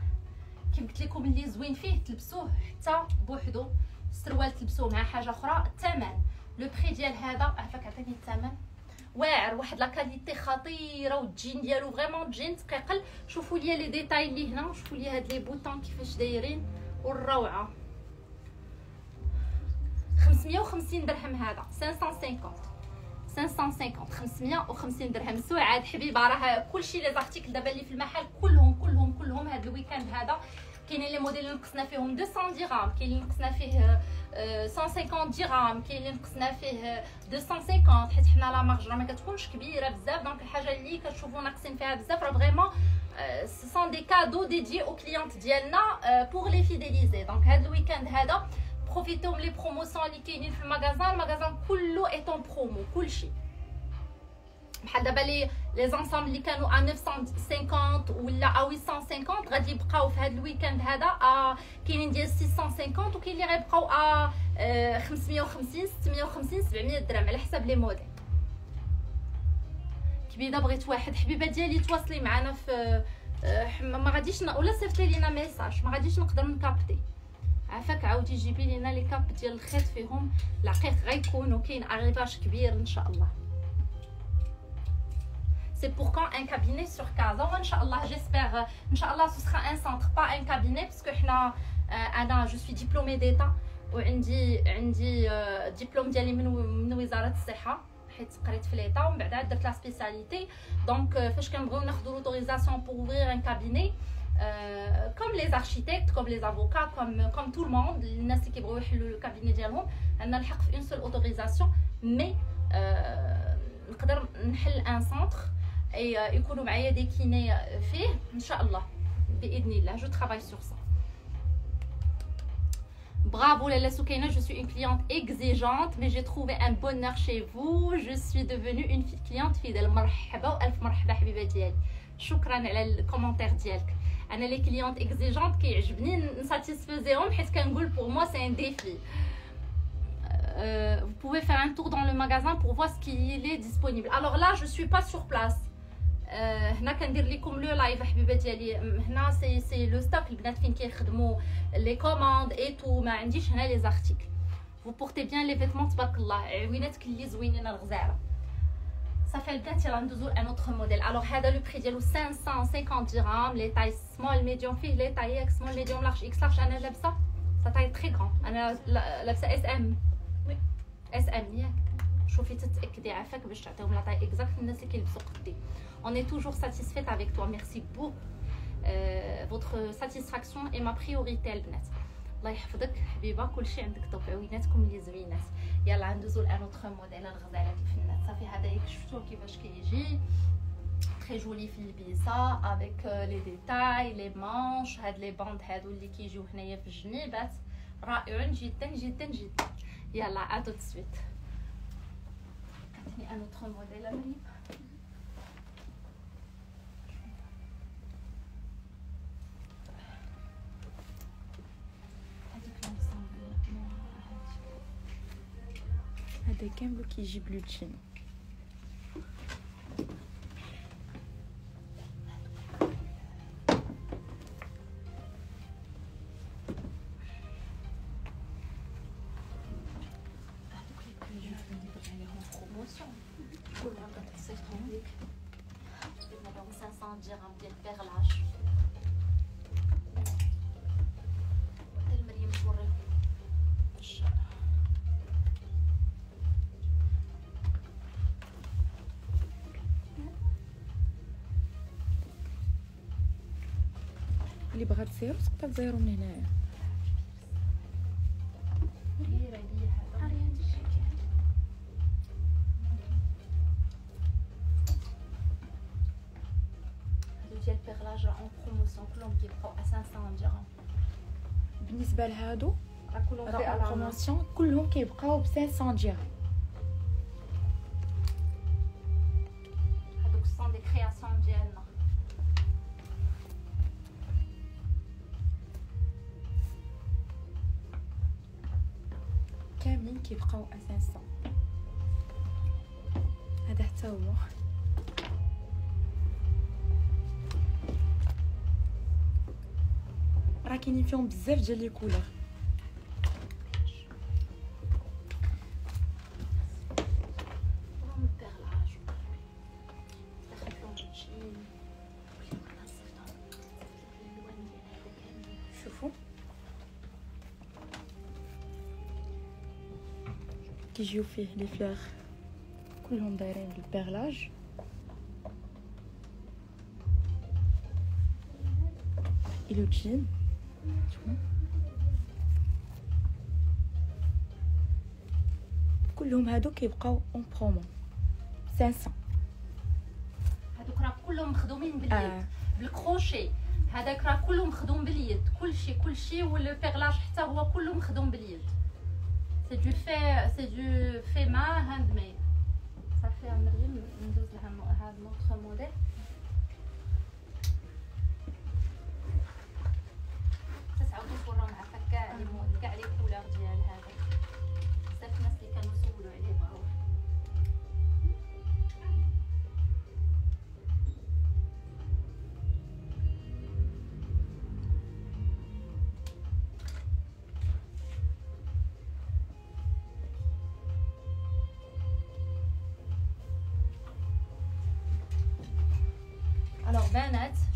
[SPEAKER 1] كيف قلت لكم اللي زوين فيه تلبسوه حتى بوحدو السروال تلبسوه مع حاجه اخرى الثمن لو بري ديال هذا عفاك عطيني الثمن واعر واحد la qualité خطيرة والجين ديالو vraiment jean تقيقل شوفوا لي لي ديتاي اللي هنا وشوفوا لي هاد les boutons كيفاش دايرين. والروعة. 550 درهم هذا. 550 550 550 درهم. سعاد حبيبة راه كلشي les articles دابا اللي في المحل كلهم كلهم كلهم هاد ال week-end هذا. كاينين les modèles اللي نقصنا فيهم 200 درهم كاين اللي نقصنا فيه 150 درهم كاين اللي نقصنا فيه 250 حيت حنا la marge راه ما كتكونش كبيره بزاف donc الحاجة اللي كتشوفوا ناقصين فيها بزاف راه vraiment ce sont des cadeaux dédiés aux clientes ديالنا pour les fidéliser donc هذا ال week-end هذا profitez من les promotions اللي كاينين في ال magasin ال magasin كله est en promo كلشي بحال دابا les les ensembles اللي كانوا ا 950 ولا ا 850 غادي يبقاو في هذا ال week-end هذا ا كاينين ديال 650 وكاين اللي غيبقاو ا 550 650 700 درهم على حسب les modèles. كبيدة بغيت واحد. حبيبة ديالي تواصلي معنا في ما غاديش ولا صيفطي لينا message ما غاديش نقدر ن capter. عافاك عاودي جيبي لينا les capes ديال الخيط فيهم. العقيق غيكونوا كاين arrivage كبير إن شاء الله. C'est pour quand un cabinet sur Casa. Inch'Allah j'espère Inch'Allah ce sera un centre pas un cabinet parce que أنا je suis diplômée d'état. وعندي عندي diplôme ديالي من من وزاره الصحه حيت قريت في l'état ومن بعد درت la spécialité donc فاش كنبغيو ناخذوا l'autorisation pour ouvrir un cabinet comme les architectes comme les avocats comme comme tout le monde الناس اللي كيبغيو يحلوا ال cabinet ديالهم عندنا الحق في une seule autorisation mais نقدر نحل ان سونتر اي يكونوا معايا دي كيني فيه ان شاء الله باذن الله جو ترافاي سور سا Bravo Lala Soukaina, je suis une cliente exigeante, mais j'ai trouvé un bonheur chez vous. Je suis devenue une cliente fidèle. مرحبا والف مرحبا حبيبه ديالي. شكرا على الكومنتير ديالك. انا لي كليونت اكزيجونت كيعجبني نساتيسفيزيهم حيت كنقول بور موا سي ان ديفي. vous pouvez faire un tour dans le magasin pour voir ce qui est disponible. Alors là, je suis pas sur place. هنا كندير لكم le live حبيبات ديالي هنا c'est c'est le stock البنات فين كيخدموا؟ les commandes et tout ما عنديش هنا les articles. vous portez bien les vêtements تبارك الله عويناتك اللي زوينين الغزاله صافي البنات يلا ندوزو un autre modèle alors هذا le prix ديالو 550 درهم les tailles small medium فيه لي تاي X سمول ميديوم لارج إكس لارج أنا لابسه ça taille très grand أنا لابسه S M S M ياك شوفي تتاكدي عافاك باش تعطيهم la taille exacte الناس اللي كيلبسوا قدي On est toujours satisfaite avec toi. Merci beaucoup. Euh, votre satisfaction est ma priorité البنات الله يحفظك حبيبه كلشي عندك top عويناتكم اللي زوينات يلا ندوزو ل un autre modèle الغزاله الفنان صافي هذا ياك شفتوه كيفاش كيجي très jolie في البيسا avec les détails les manches هاد les bandes هادو اللي كيجيو هنايا في الجنيبات رائعون جدا جدا جدا يلا à tout de suite كتني un autre modèle مريم
[SPEAKER 2] هذا كامل كيجيب اللي بغات تزيرو تقدر تزيرو من هنايا
[SPEAKER 1] ديال perlage راه en promotion كلهم كيبقاو 500 درهم
[SPEAKER 2] بالنسبة لهادو
[SPEAKER 1] راه كلهم
[SPEAKER 2] راه
[SPEAKER 1] في
[SPEAKER 2] en
[SPEAKER 1] العمر
[SPEAKER 2] promotion كلهم كيبقاو ب 500 درهم كيبقاو 500 هذا حتى هو. راه كاينين فيهم بزاف ديال لي كولور. كيجيو فيه les fleurs كلهم دايرين بال perlage إلو تجين. كلهم هادو كيبقاو en promo 500
[SPEAKER 1] هذوك راه كلهم مخدومين باليد.
[SPEAKER 2] آه.
[SPEAKER 1] بالكروشي هذاك راه كله مخدوم باليد. كلشي كلشي وال perlage حتى هو كله مخدوم باليد. سي دو في سي دو في ما هاند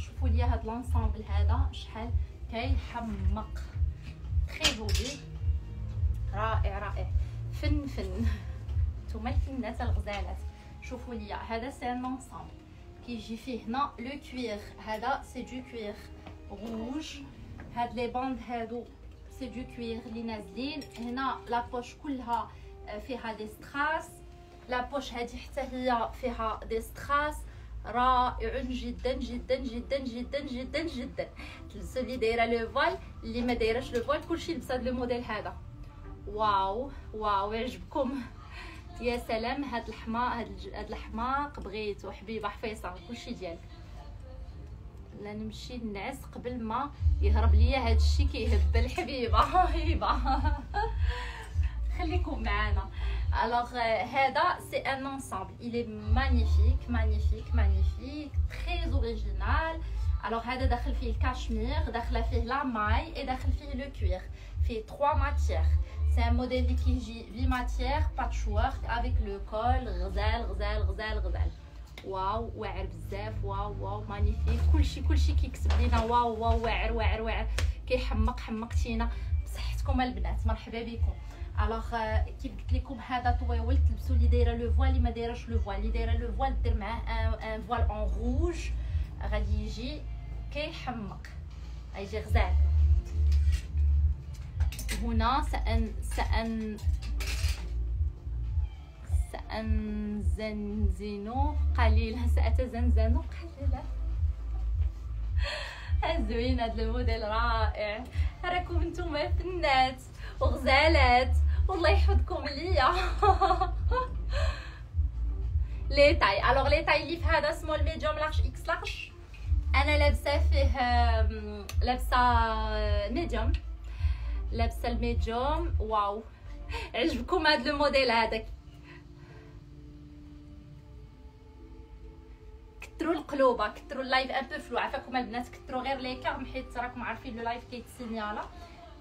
[SPEAKER 1] شوفوا لي هاد l'ensemble هذا شحال كيحمق. très joli رائع رائع. فن فن. نتوما الفنات الغزالات. شوفوا لي هذا c'est un ensemble كيجي فيه هنا le cuir. هذا c'est du cuir. rouge هاد les bandes هادو c'est du cuir اللي نازلين. هنا la poche كلها فيها des strass la poche هادي حتى هي فيها des strass رائع جدا جدا جدا جدا جدا جدا. تلبسو اللي دايرة le voile اللي ما دايرهش le voile كلشي لبس هاد le modèle هذا. واو واو يعجبكم. يا سلام هاد الحماق هاد الحماق بغيتو حبيبة حفيصة كلشي ديالك. لا نمشي نعس قبل ما يهرب ليا هاد الشيء كيهبل حبيبه حبيبة. خليكم معنا alors هذا c'est un ensemble il est magnifique magnifique magnifique très original. alors هذا داخل فيه الكاشمير داخله فيه la maille et داخل فيه le cuir فيه 3 matières c'est un modèle اللي كيجي في matière patchwork avec le col غزال غزال غزال غزال واو واعر بزاف واو واو magnifique كلشي كلشي كيكسب لينا واو واو واعر واعر واعر كيحمق حمقتينا بصحتكم البنات مرحبا بكم الوغ كيف قلت لكم هذا طويول تلبسوا اللي دايره لو فوال اللي ما دايرهش لو فوال اللي دايره لو فوال دير معاه ان فوال اون روج غادي يجي كيحمق غيجي غزال هنا سأن سأن سأنزنزن قليلا سأتزنزن قليلا زوين هذا الموديل رائع راكم نتوما فنات وغزالات والله يحفظكم ليا. les tailles alors les tailles اللي في هذا small medium large X large أنا لابسة فيه لابسة medium لابسة ال medium واو. عجبكم هذا الموديل هذاك. كثروا القلوبة كثروا ال live un peu flou عفاكم البنات كثروا غير les cœurs حيت راكم عارفين le live كي تسينيالا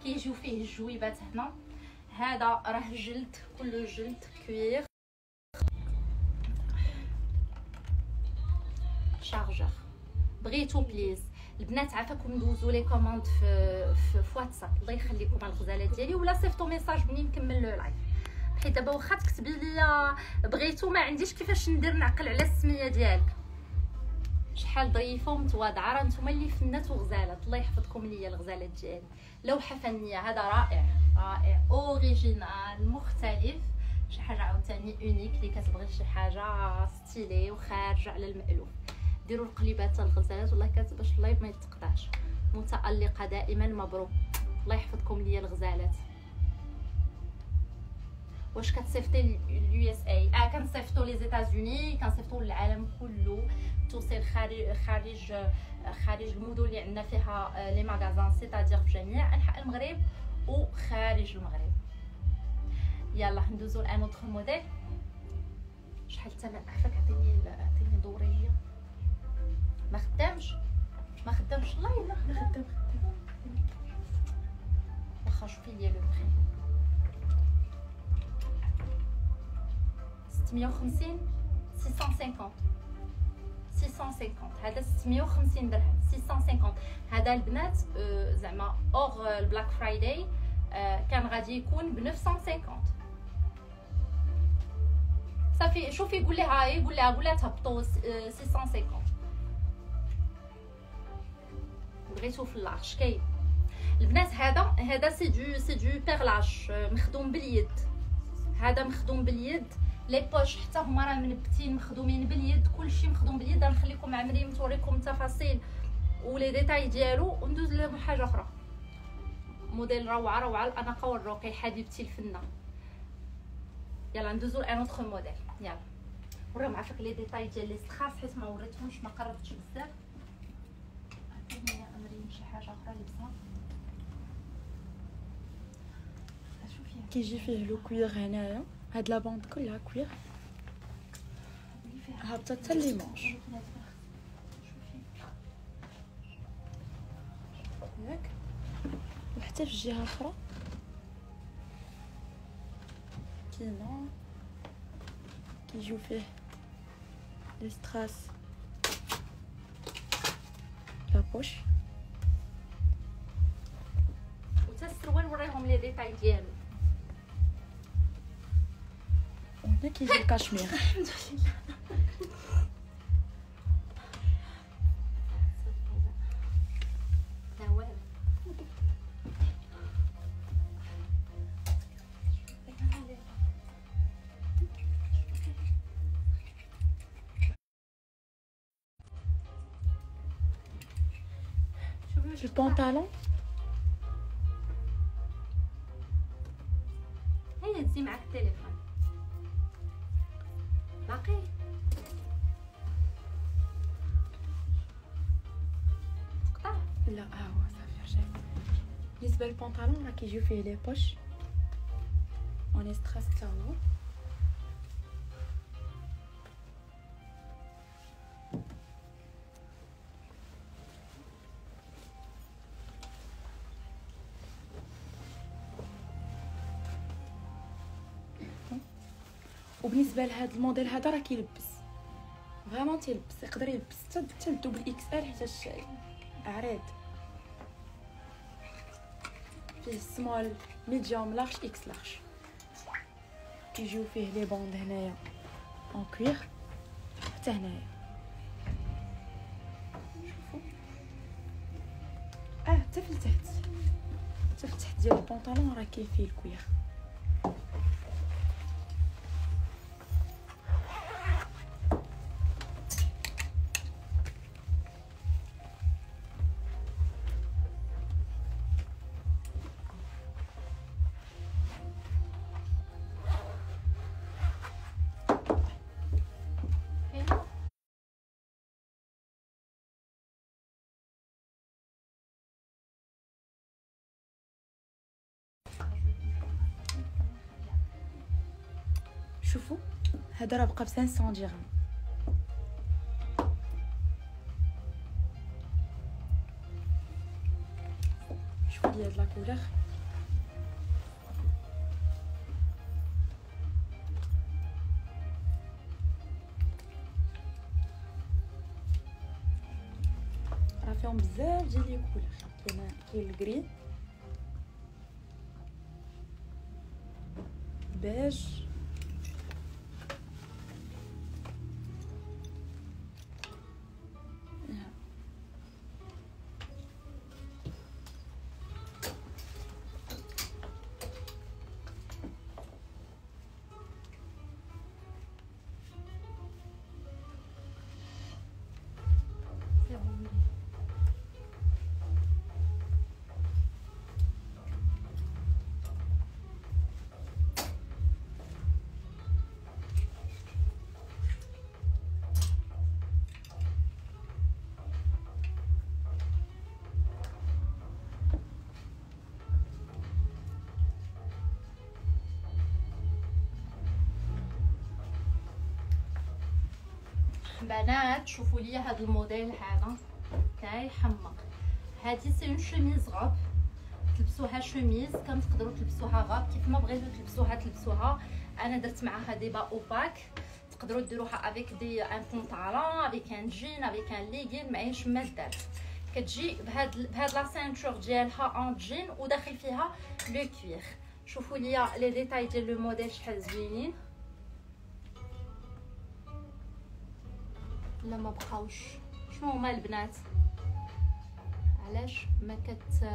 [SPEAKER 1] كيجيو فيه الجويبات هنا. هذا راه جلد كله جلد كوير charger بغيتو please. البنات عافاكم دوزوا les commandes في في واتساب. الله يخليكم على الغزالة ديالي. ولا صيفطوا message منين نكمل le live حيت دابا واخا تكتبي لي بغيتو ما عنديش كيفاش ندير نعقل على السمية ديالك. شحال ظريفه ومتواضعه راه نتوما اللي فنات وغزالات. الله يحفظكم ليا الغزالات ديالي. لوحه فنية. هذا رائع رائع. original مختلف. شي حاجة عاوتاني unique اللي كتبغي شي حاجة stylé وخارجة على المألوف. ديروا القليبات الغزالات والله كتباش ال live ما يتقطعش. متألقة دائما مبروك. الله يحفظكم ليا الغزالات. واش كتصيفطي ل USA آه كنصيفطو les États-Unis كنصيفطو للعالم كله. توصل خارج خارج خارج المدن اللي عندنا فيها les magasins c'est-à-dire في جميع أنحاء المغرب وخارج المغرب. يلا ندوزو ل un autre modèle شحال الثمن عفاك عطيني عطيني دوريه ما خدامش؟ ما خدامش الله يلا خدام. خدام واخا شوفي لي le prix. 650 650 650 هذا 650 درهم 650 هذا البنات زعما hors ال Black Friday كان غادي يكون ب 950 صافي شوفي قول لها هاي قول لها قول لها تهبطوا 650 بغيتو في ال large كاين. البنات هذا هذا c'est du c'est du perlage مخدوم باليد. هذا مخدوم باليد. les poches حتى هما راه منبتين مخدومين باليد كلشي مخدوم باليد غنخليكم مع مريم توريكم التفاصيل و les détails ديالو وندوز حاجة أخرى. موديل روعة روعة الأناقة والرقي حبيبتي الفنة. يلا ندوزو ل un autre modèle. يلا. وريهم عافاك les détails ديال les strass حيت ما وريتهمش ما قربتش بزاف.
[SPEAKER 2] كيجي فيه le cuir هنايا. هاد la bande كلها cuir هابطه حتى les manches ياك وحتى في الجهه الاخرى كيما كيجيو فيه les strass la poche
[SPEAKER 1] وتا السروال وريهم لي ديتاي ديالو
[SPEAKER 2] وهنا كيجي الكاشمير
[SPEAKER 1] الحمد لله لا
[SPEAKER 2] بالنسبة للبونطالون راه كيجيو فيه les poches en strass تا هو وبالنسبة لهذا الموديل هذا راه كيلبس. vraiment تيلبس يقدر يلبس حتى حتى XL حيتاش عريض. فيه small medium large X large كيجيو فيه les bandes هنايا en cuir حتى هنايا شوفوا آه حتى في التحت حتى في التحت ديال البنطلون راه كاين فيه
[SPEAKER 1] ال
[SPEAKER 2] cuir هذا راه بقى ب 500 درهم شوفوا لي هاد la couleur راه فيهم بزاف ديال les couleurs كاين كاين ال
[SPEAKER 1] gris بيج بنات شوفوا لي هذا الموديل هذا. كيحمق هذه c'est une chemise robe تلبسوها شوميز كنتقدروا تلبسوها غاب. كيف ما بغيتو تلبسوها تلبسوها. أنا درت معاها des bas opaques تقدروا ديروها avec des un pantalon avec un jean avec un legging معيش ما دار. كتجي بهاد بهاد la ceinture ديالها en jean وداخل فيها le cuir شوفوا لي les détails ديال le modèle شحال زوينين. بقاوش شنو هما البنات؟ علاش ما كت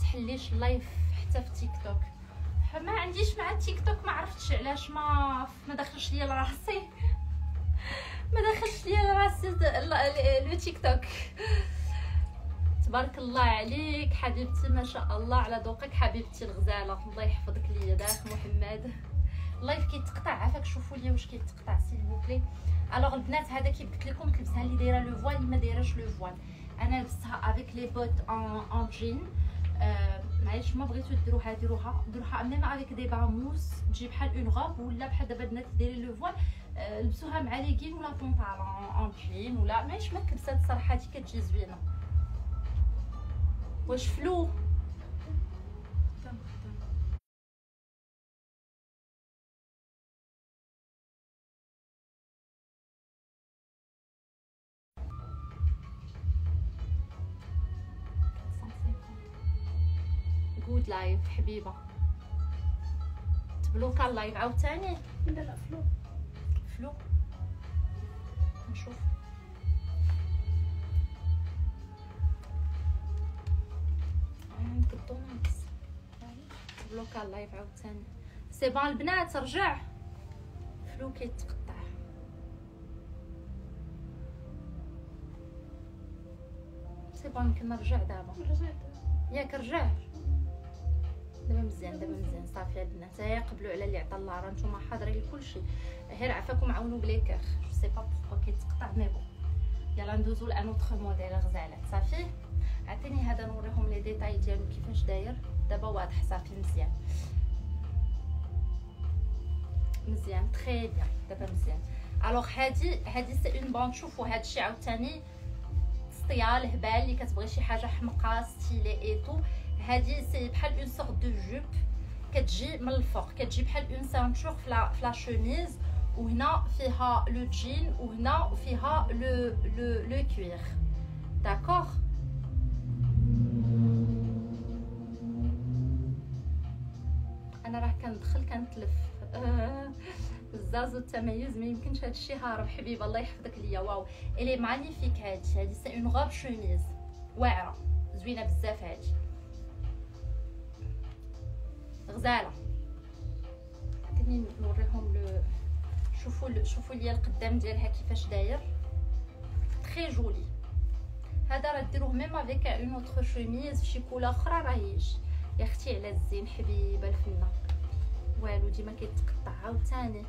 [SPEAKER 1] تحليش ال live حتى في تيك توك ما عنديش مع تيك توك ما عرفتش علاش ما ما دخلش ليا لراسي. ما دخلش ليا لراسي le تيك توك تبارك الله عليك حبيبتي ما شاء الله على ذوقك حبيبتي الغزالة. الله يحفظك ليا داخ محمد. ال live كيتقطع. عافاك شوفوا لي واش كيتقطع c'est bloqué alors البنات هذا كي قلت لكم تلبسها اللي دايرة le voile اللي ما دايراش le voile أنا لبستها avec les bottes en jean معليش ما بغيتو ديروها. ديروها ديروها même avec des bas mousse تجي بحال une robe ولا بحال دابا البنات دايرين le voile آه، لبسوها مع ليغين ولا pantalon en jean ولا معليش ما كلبسات الصراحة هادي كتجي زوينة. واش flou؟ حبيبه تبلوكا ال live عاوتاني
[SPEAKER 2] لا لا flou.
[SPEAKER 1] flou. نشوف. ناقص تبلوكا ال live عاوتاني c'est bon البنات رجع flou كيتقطع c'est bon يمكن نرجع دابا. ياك رجع دابا مزيان دابا مزيان. صافي البنات ها قبلوا على اللي عطا الله راه نتوما حاضرين لكلشي. غير عفاكم عاونوا ب les cœurs je sais pas pourquoi كيتقطع mais bon يلا ندوزو ل un autre modèle غزالات صافي؟ عطيني هذا نوريهم les détails ديالو كيفاش داير. دابا واضح صافي مزيان. مزيان très bien دابا مزيان. alors هادي هادي c'est une bombe شوفوا هادشي عاوتاني style هبال اللي كتبغي شي حاجة حمقى stylée et هادي c'est بحال une sorte de jupe كتجي من الفوق كتجي بحال une ceinture في la في la chemise وهنا فيها le jean وهنا فيها le le le cuir d'accord أنا راه كندخل كنتلف. الزاز والتميز ما يمكنش هادشي هارب حبيبه الله يحفظك ليا. واو. elle est magnifique هادي. هادي c'est une robe chemise واعرة. زوينة بزاف هادي. غزالة. عطيني نوريهم لو شوفوا شوفوا ليا القدام ديالها كيفاش داير. très jolie هذا راه ديروه même avec une autre chemise فشي couleur أخرى راه يجي يا أختي على الزين حبيبه الفنة. والو ديما كيتقطع عاوتاني.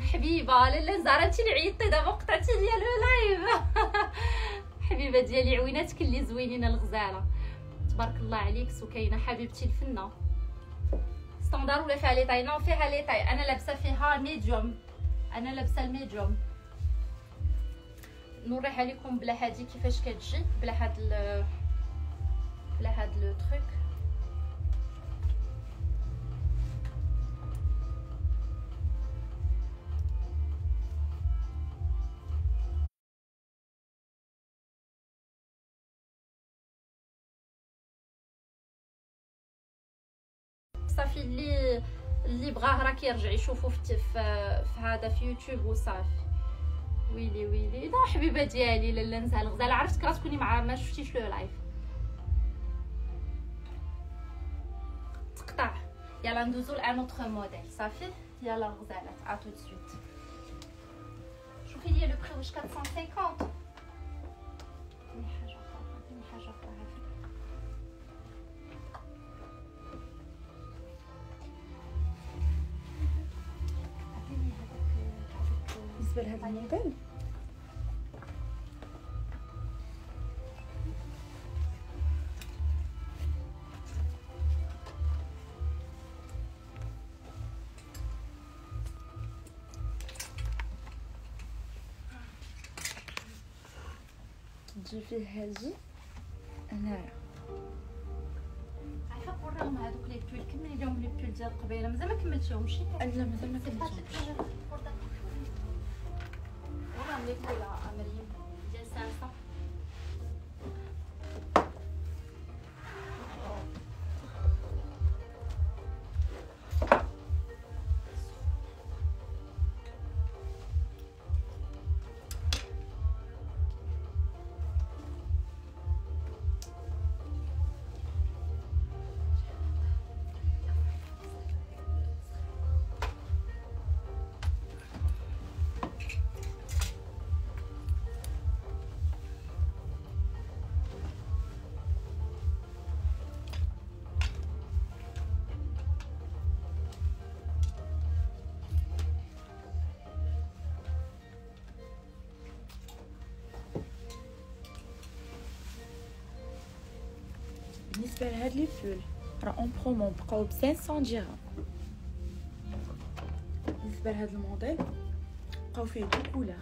[SPEAKER 1] حبيبة لالا زهره انت اللي عيطتي دابا قطعتي ليا le live حبيبة ديالي عويناتك اللي زوينين الغزالة. تبارك الله عليك سكينه حبيبتي الفنه standard ولا فيها les tailles non فيها les tailles أنا لابسه فيها medium أنا لابسه ال medium نوريها لكم بلا هادي كيفاش كتجي بلا هاد بلا هاد لو تروك صافي اللي اللي بغاه راه كيرجع يشوفو في في هذا في يوتيوب وصافي. ويلي ويلي. لا حبيبة ديالي لاله نزال غزاله عرفتك راه تكوني مع ما شفتيش le live تقطع. يلا ندوزو ل un autre modèle صافي؟ يلا الغزالات à tout de suite شوفي لي le prix واش 450
[SPEAKER 2] بالنسبة لهذا الموديل تجي فيه هذه. هنايا
[SPEAKER 1] نوريهم هذوك لي بول كملي لهم لي بول ديال قبيلة مازال ما كملتيهمش
[SPEAKER 2] لا مازال ما كملتهمش.
[SPEAKER 1] Relax.
[SPEAKER 2] بالنسبة لهاد les pulls راه en promo بقاو ب 500 درهم بالنسبة لهاد الموديل بقاو فيه deux
[SPEAKER 1] couleurs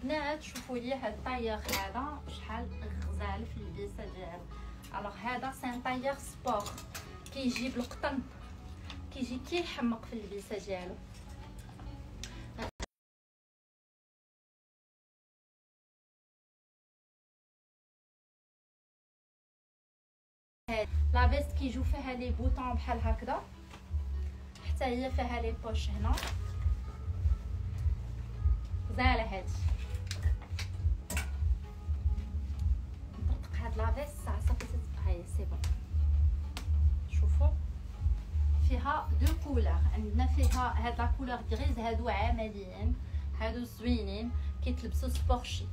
[SPEAKER 1] البنات شوفوا لي هاد ال tailleur هذا شحال غزال في اللبسه ديالو. alors هذا c'est un tailleur sport كيجي بالقطن كيجي كيحمق في اللبسه ديالو. la veste كيجيو فيها les boutons بحال هكذا حتى هي فيها les poches هنا غزاله هادي هاد la veste ساعة صافي هاي c'est bon شوفوا فيها deux couleurs عندنا فيها هاد la couleur grise هادو عمليين هادو زوينين. كيتلبسوا sport chic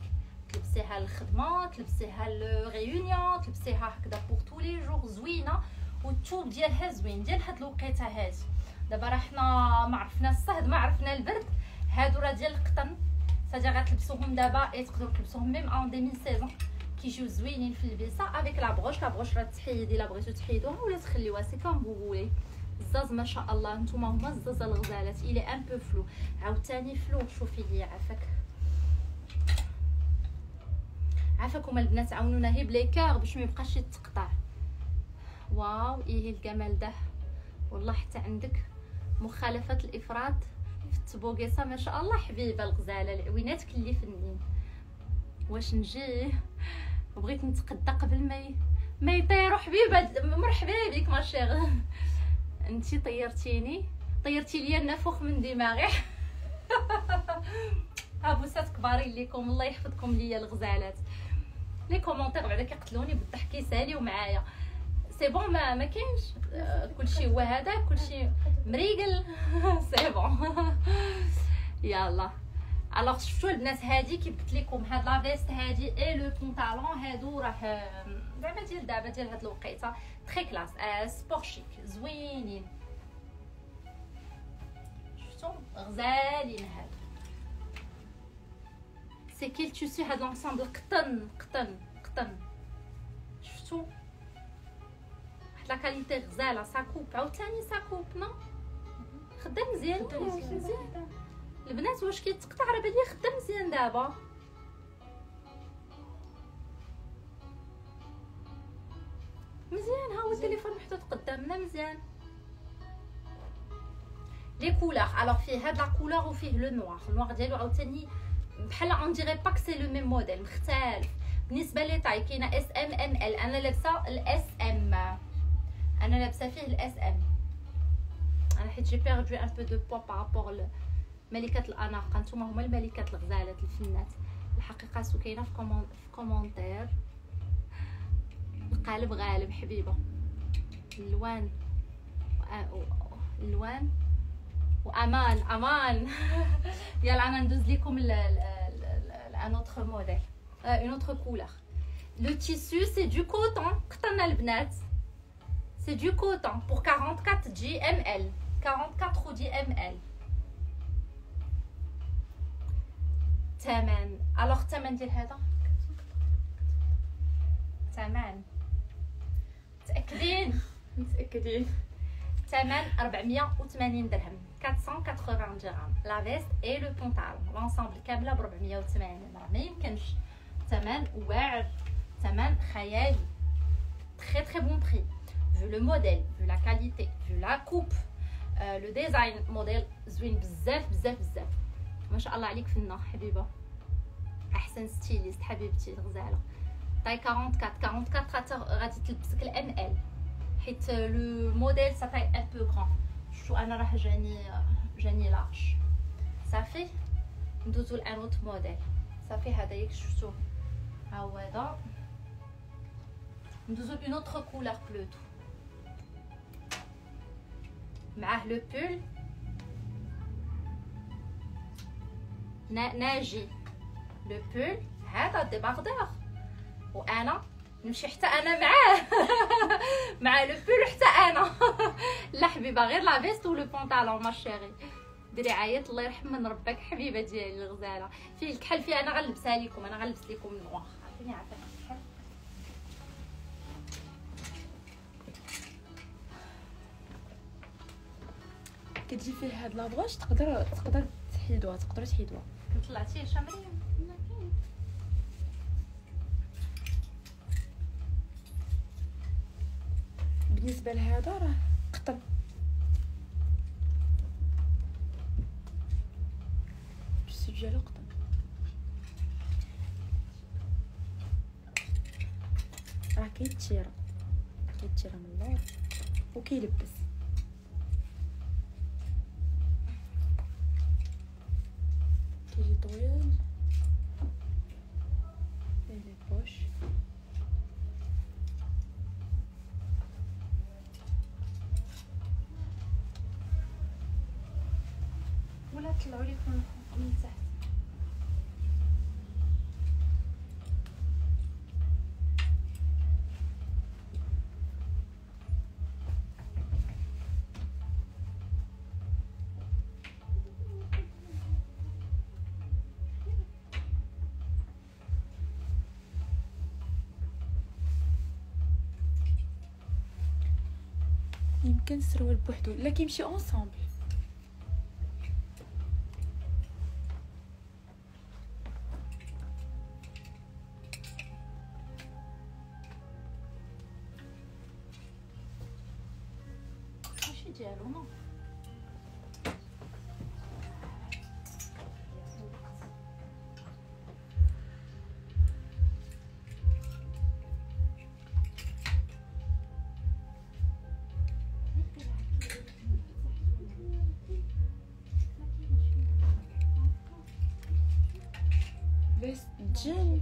[SPEAKER 1] تلبسيها للخدمه تلبسيها لل réunion تلبسيها هكذا pour tous les jours زوينة. والثوب ديالها زوين ديال هاد الوقيتة هادي. دابا راه حنا ما عرفنا الصهد ما عرفنا البرد. هادو راه ديال القطن. c'est-à-dire غتلبسوهم دابا تقدروا تلبسوهم même en demi-saison كيجيو زوينين في اللبسه avec la broche la broche راه تحيدي الا بغيتو تحيدوها ولا تخليوها c'est comme vous voulez الزاز ما شاء الله نتوما هما الزاز الغزالات il est un peu flou عاوتاني flou شوفي لي عافاك عافاكم البنات عاونونا هي ب les cœurs باش ما يبقاش يتقطع واو إيه الجمال ده والله حتى عندك مخالفه الافراط في التبوقيصه ما شاء الله حبيبه الغزاله العوينات كلي فنين واش نجي بغيت نتقدى قبل ما ما يطيروا حبيبه مرحبا بك ما شيغ انتي طيرتيني. طيرتي لي النفخ من دماغي. عبوسات كبارين ليكم. الله يحفظكم ليا الغزالات. les commentaires بعدا كيقتلوني بالضحك يساليو معايا c'est bon ما ما كاينش كلشي هو هذا كلشي مريقل. c'est bon يلا. alors شفتوا البنات هادي كي قلت لكم هاد la veste هادي et le pantalon هادو راه زعما ديال دابا ديال هاد الوقيته très classe sport chic زوينين شفتوا غزالين هادو c'est quel tissu هاد l'ensemble قطن قطن قطن شفتوا la qualité غزاله sa coupe عاوتاني sa coupe نو خدام مزيان مزيان البنات واش كيتقطع راه بالي خدام مزيان دابا. مزيان ها هو التليفون محطوط قدامنا مزيان. les couleurs alors فيه هاد la couleur وفيه le noir ال noir ديالو عاوتاني بحال on dirait pas c'est le même modèle مختلف. بالنسبة لي taille كاينة S M M L أنا لابسة ال S M أنا لابسة فيه ال S M أنا حيت j'ai perdu un peu de poids par rapport ملكة الاناقه نتوما هما الملكات الغزالات الفنات. الحقيقة سو كاينة في comment في commentaire. القالب غالب حبيبة. الوان. الوان. وأمان. أمان. يلا أنا ندوز لكم un autre modèle une autre couleur le tissu c'est du coton قطن البنات C'est du coton. Pour 44 GML. 44 GML. ثمن alors الثمن ديال هذا؟ ثمن متأكدين؟
[SPEAKER 2] متأكدين.
[SPEAKER 1] ثمن 480 درهم. 480 درهم la veste et le pantalon l'ensemble كامله ب 480 راه ما يمكنش ثمن واعر ثمن خيالي. très très bon prix vu le modèle vu la qualité vu la coupe euh, le design modèle زوين بزاف بزاف بزاف ما شاء الله عليك فنه حبيبه أحسن styliste حبيبتي الغزاله taille 44 44 خاطر غادي تلبسك ال M L حيت le modèle ça taille un peu grand چو أنا راه جاني جاني large صافي ندوزو ل un autre modèle صافي هذا ياك شفتو. ها هو هذا. ندوزو une autre couleur plutôt معاه le pull ناجي. لو بول هذا ديباردور وأنا نمشي حتى أنا معاه. مع لو بول حتى أنا. لا حبيبة غير لا فيست ولو بونطالون ما شيري ديري عيط الله يرحم من ربك حبيبة ديالي الغزالة. فيه الكحل فيها أنا غنلبسها لكم أنا غنلبس لكم النوار عرفتيني عافاك الكحل.
[SPEAKER 2] كتجي فيه هاد لابغوش تقدر تقدر تحيدوها تقدروا تحيدوها.
[SPEAKER 1] طلعتي شامرين
[SPEAKER 2] بالنسبة لهذا راه قطن السيف ديالو قطن راه كيتشيرا كيتشيرا من اللور وكيلبس. كيجي طويل. فيه لي بوش.
[SPEAKER 1] ولا طلعوا لكم من تحت
[SPEAKER 2] يمكن السروال بوحدو لا كيمشي اونصومبل بس جن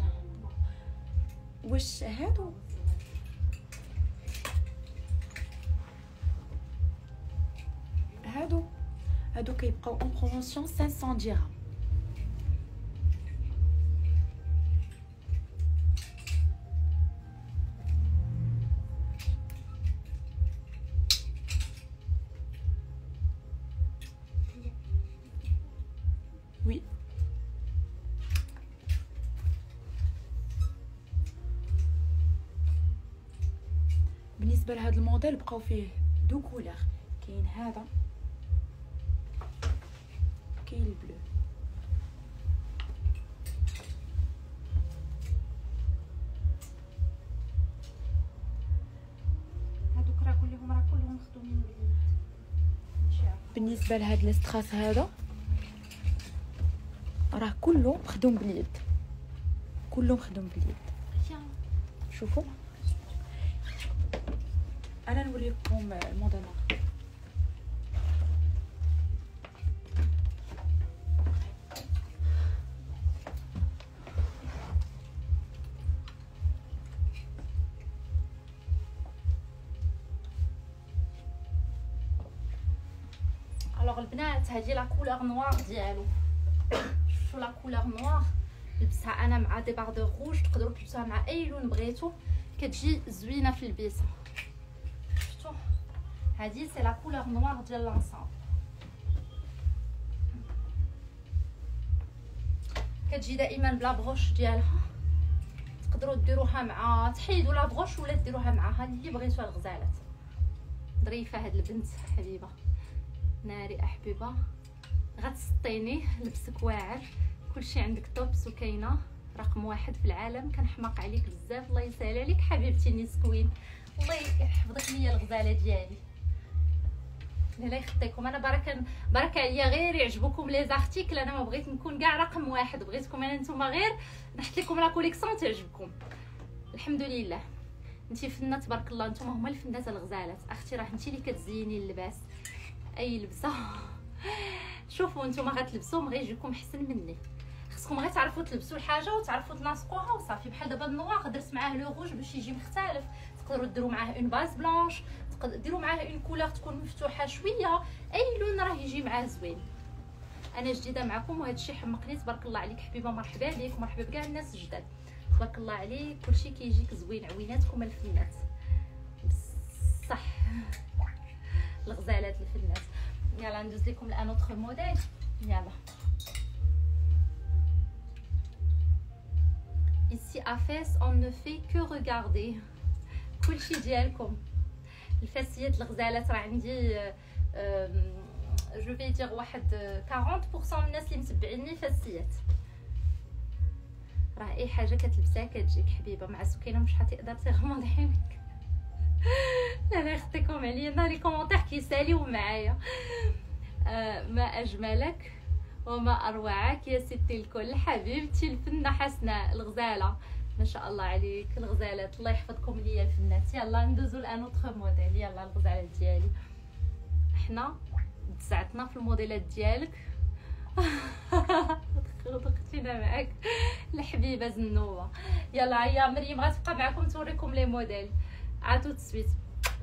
[SPEAKER 2] واش هادو؟ هادو. هادو كيبقاو اون بروموسيون 500 درهم الموديل بقاو فيه deux couleurs. كاين هذا. كاين ال bleu.
[SPEAKER 1] هادوك راه كلهم راه كلهم مخدومين.
[SPEAKER 2] بالنسبة لهذا ال strass هذا راه كله مخدوم باليد. كله مخدوم باليد. شوفوا أنا نوريكم الموديل الآخر.
[SPEAKER 1] alors البنات هذه la couleur noire ديالو شفتوا la couleur noire لبسها أنا مع des bas de rouge تقدروا تلبسوها مع اي لون بغيتو كتجي زوينه في البيسه شفتوا هذه c'est la couleur noire ديال l'ensemble كتجي دائما ب la broche ديالها. تقدروا ديروها مع تحيدوا la broche ولا ديروها معها اللي بغيتوها الغزالات. ظريفة هاد البنت حبيبة. ناري أحبيبة. غتسطيني لبسك واعر. كلشي عندك top وكاينة. رقم واحد في العالم. كنحماق عليك بزاف. الله يسهل عليك حبيبتي نيسكوين الله يحفظك. ليا الغزالة ديالي. لا يخطيكم أنا برك برك عليا غير يعجبكم les articles. أنا ما بغيت نكون كاع رقم واحد. بغيتكم أنا نتوما غير نحط لكم la collection تعجبكم الحمد لله. انتي فنه تبارك الله نتوما هما الفنات الغزالات. أختي راه انتي اللي كتزيني اللباس. أي لبسة. شوفوا نتوما غتلبسوهم غيجيكم أحسن مني. خصكم غير تعرفوا تلبسوا الحاجة وتعرفوا تناسقوها. وصافي بحال دابا ال noir درت معاه le rouge باش يجي مختلف. تقدروا ديروا معاه une base blanche ديروا معاه une couleur تكون مفتوحة شوية. أي لون راه يجي معاه زوين. أنا جديدة معكم وهذا الشيء حمقني. تبارك الله عليك حبيبة. مرحبا بك. مرحبا بكاع الناس الجداد. تبارك الله عليك. كلشي كيجيك زوين. عويناتكم الفنات. بصح الغزالات الفنات. يلا ندوز لكم الان autre modèle يلا. Ici à Fès on ne fait que regarder. كلشي ديالكم. الفاسيات الغزالات راه عندي je vais dire واحد 40% من الناس اللي متبعيني فاسيات. راه أي حاجة كتلبسها كتجيك حبيبة مع سكينه مش حتقدر تغمض عينك أنا يخطيكم عليا. أنا les commentaires كيساليو معايا. آه ما أجملك وما أروعك يا ستي الكل. حبيبتي الفنة حسناء الغزالة. ما شاء الله عليك الغزالات. الله يحفظكم ليا الفنات يلا ندوزو الان autre modèle يلا الغزالات ديالي. حنا تسعتنا في الموديلات ديالك. ضغطينا معاك. الحبيبة زنوبة. يلا يا مريم غتبقى معكم توريكم les modèles à tout de suite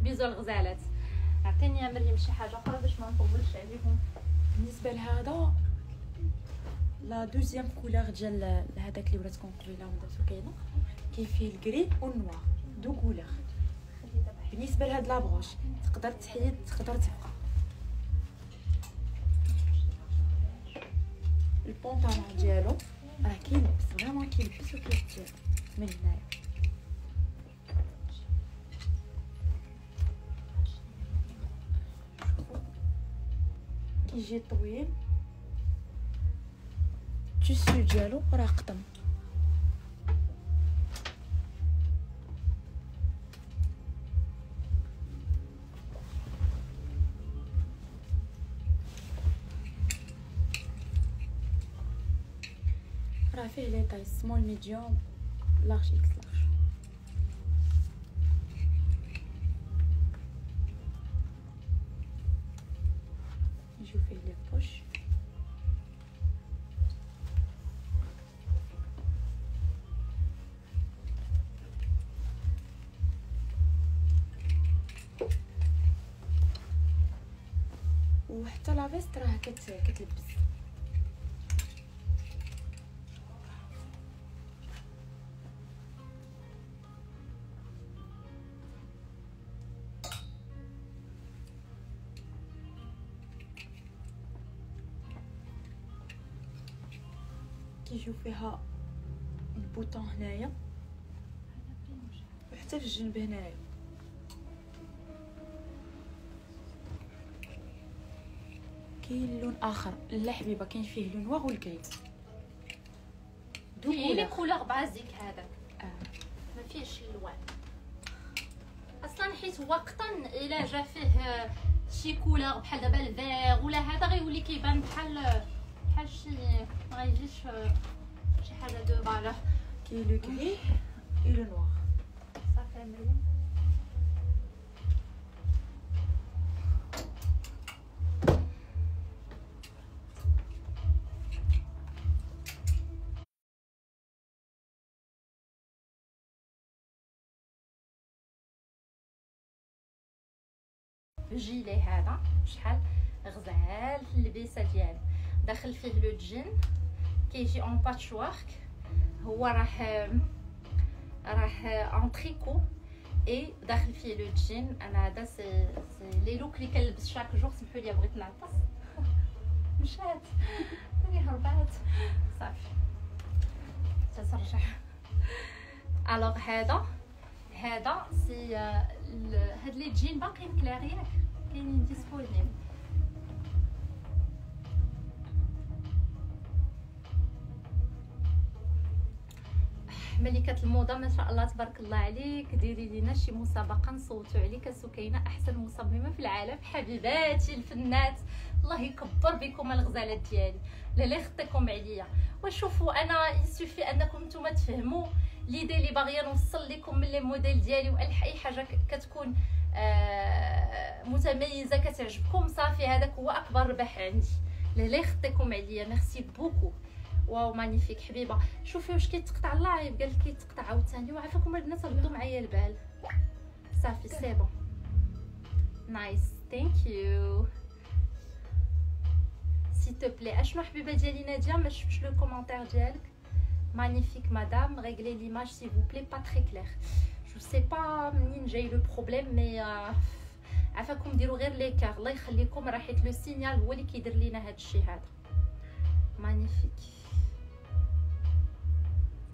[SPEAKER 1] bisous الغزالات. عطيني يا مريم شي حاجة أخرى باش ما نطولش عليكم.
[SPEAKER 2] بالنسبة لهذا la deuxième couleur ديال هذاك اللي وراتكم قبيله ودرتو كاينة كاين فيه ال gris وال noir deux couleurs بالنسبة لهاد la broche تقدر تحيد تقدر تبقى البونطالون ديالو راه كيلبس vraiment كيلبس وكيتجاب من هنايا كيجي طويل ال tissu ديالو راه قطن راه فيه لي طاي سمول ميديوم لارج إكس لارج نجيو فيه les poches فيست راه كت كتلبس. كيجيو فيها البوطون هنايا. وحتى في الجنب هنايا. كاين لون آخر لا حبيبة كاين فيه لون noir وال
[SPEAKER 1] gris deux
[SPEAKER 2] les
[SPEAKER 1] couleurs basiques هذاك.
[SPEAKER 2] آه.
[SPEAKER 1] ما فيهش الالوان أصلا حيت وقتا إلا جا فيه شي couleur بحال دابا الفيغ ولا هذا غيولي كيبان بحال بحال شي ما غيجيش شي حاجة de valeur
[SPEAKER 2] كاين le gris et le noir.
[SPEAKER 1] صافي جيلي هذا شحال غزال اللبسه ديالو. داخل فيه le jean كيجي en patchwork هو راه راه en tricot et داخل فيه le jean أنا هذا c'est les looks اللي كنلبس chaque jour سمحوا لي بغيت نعطس. مشات. راني هربات. صافي. تترجع alors هذا هذا c'est هاد les jeans باقيين ياك كاينين disponibles ملكة الموضة ما شاء الله تبارك الله عليك. ديري لينا شي مسابقة نصوتوا عليك. سكينة أحسن مصممة في العالم. حبيباتي الفنات الله يكبر بكم الغزالات ديالي. لا لا يخطيكم عليا. وشوفوا أنا il suffit أنكم نتوما تفهموا l'idée اللي باغية نوصل لكم من les modèles ديالي وأي حاجة كتكون آه متميزة كتعجبكم صافي هذاك هو أكبر ربح عندي. لا لا يخطيكم عليا. merci beaucoup waouh magnifique حبيبة. شوفي واش كيتقطع ال live قال كيتقطع عاوتاني. وعافاكم البنات ردوا معايا البال. صافي c'est bon nice thank you s'il te plaît. أشنو حبيبة ديالي نادية؟ ما شفتش le commentaire ديالك. Magnifique madame. Réglez l'image s'il vous plaît. Pas très clair. Je sais pas منين جاي le problème mais عفاكم ديروا غير les cœurs الله يخليكم راه حيت le signal هو اللي كيدير لينا هذا الشيء هذا magnifique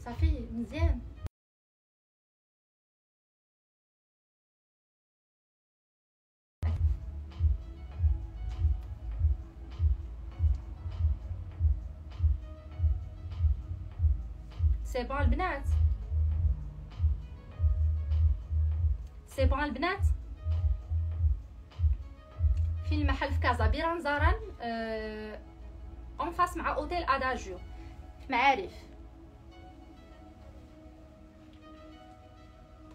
[SPEAKER 1] صافي مزيان c'est bon البنات c'est bon البنات فين المحل في كازا بير أنزران en face مع hôtel Adagio في معارف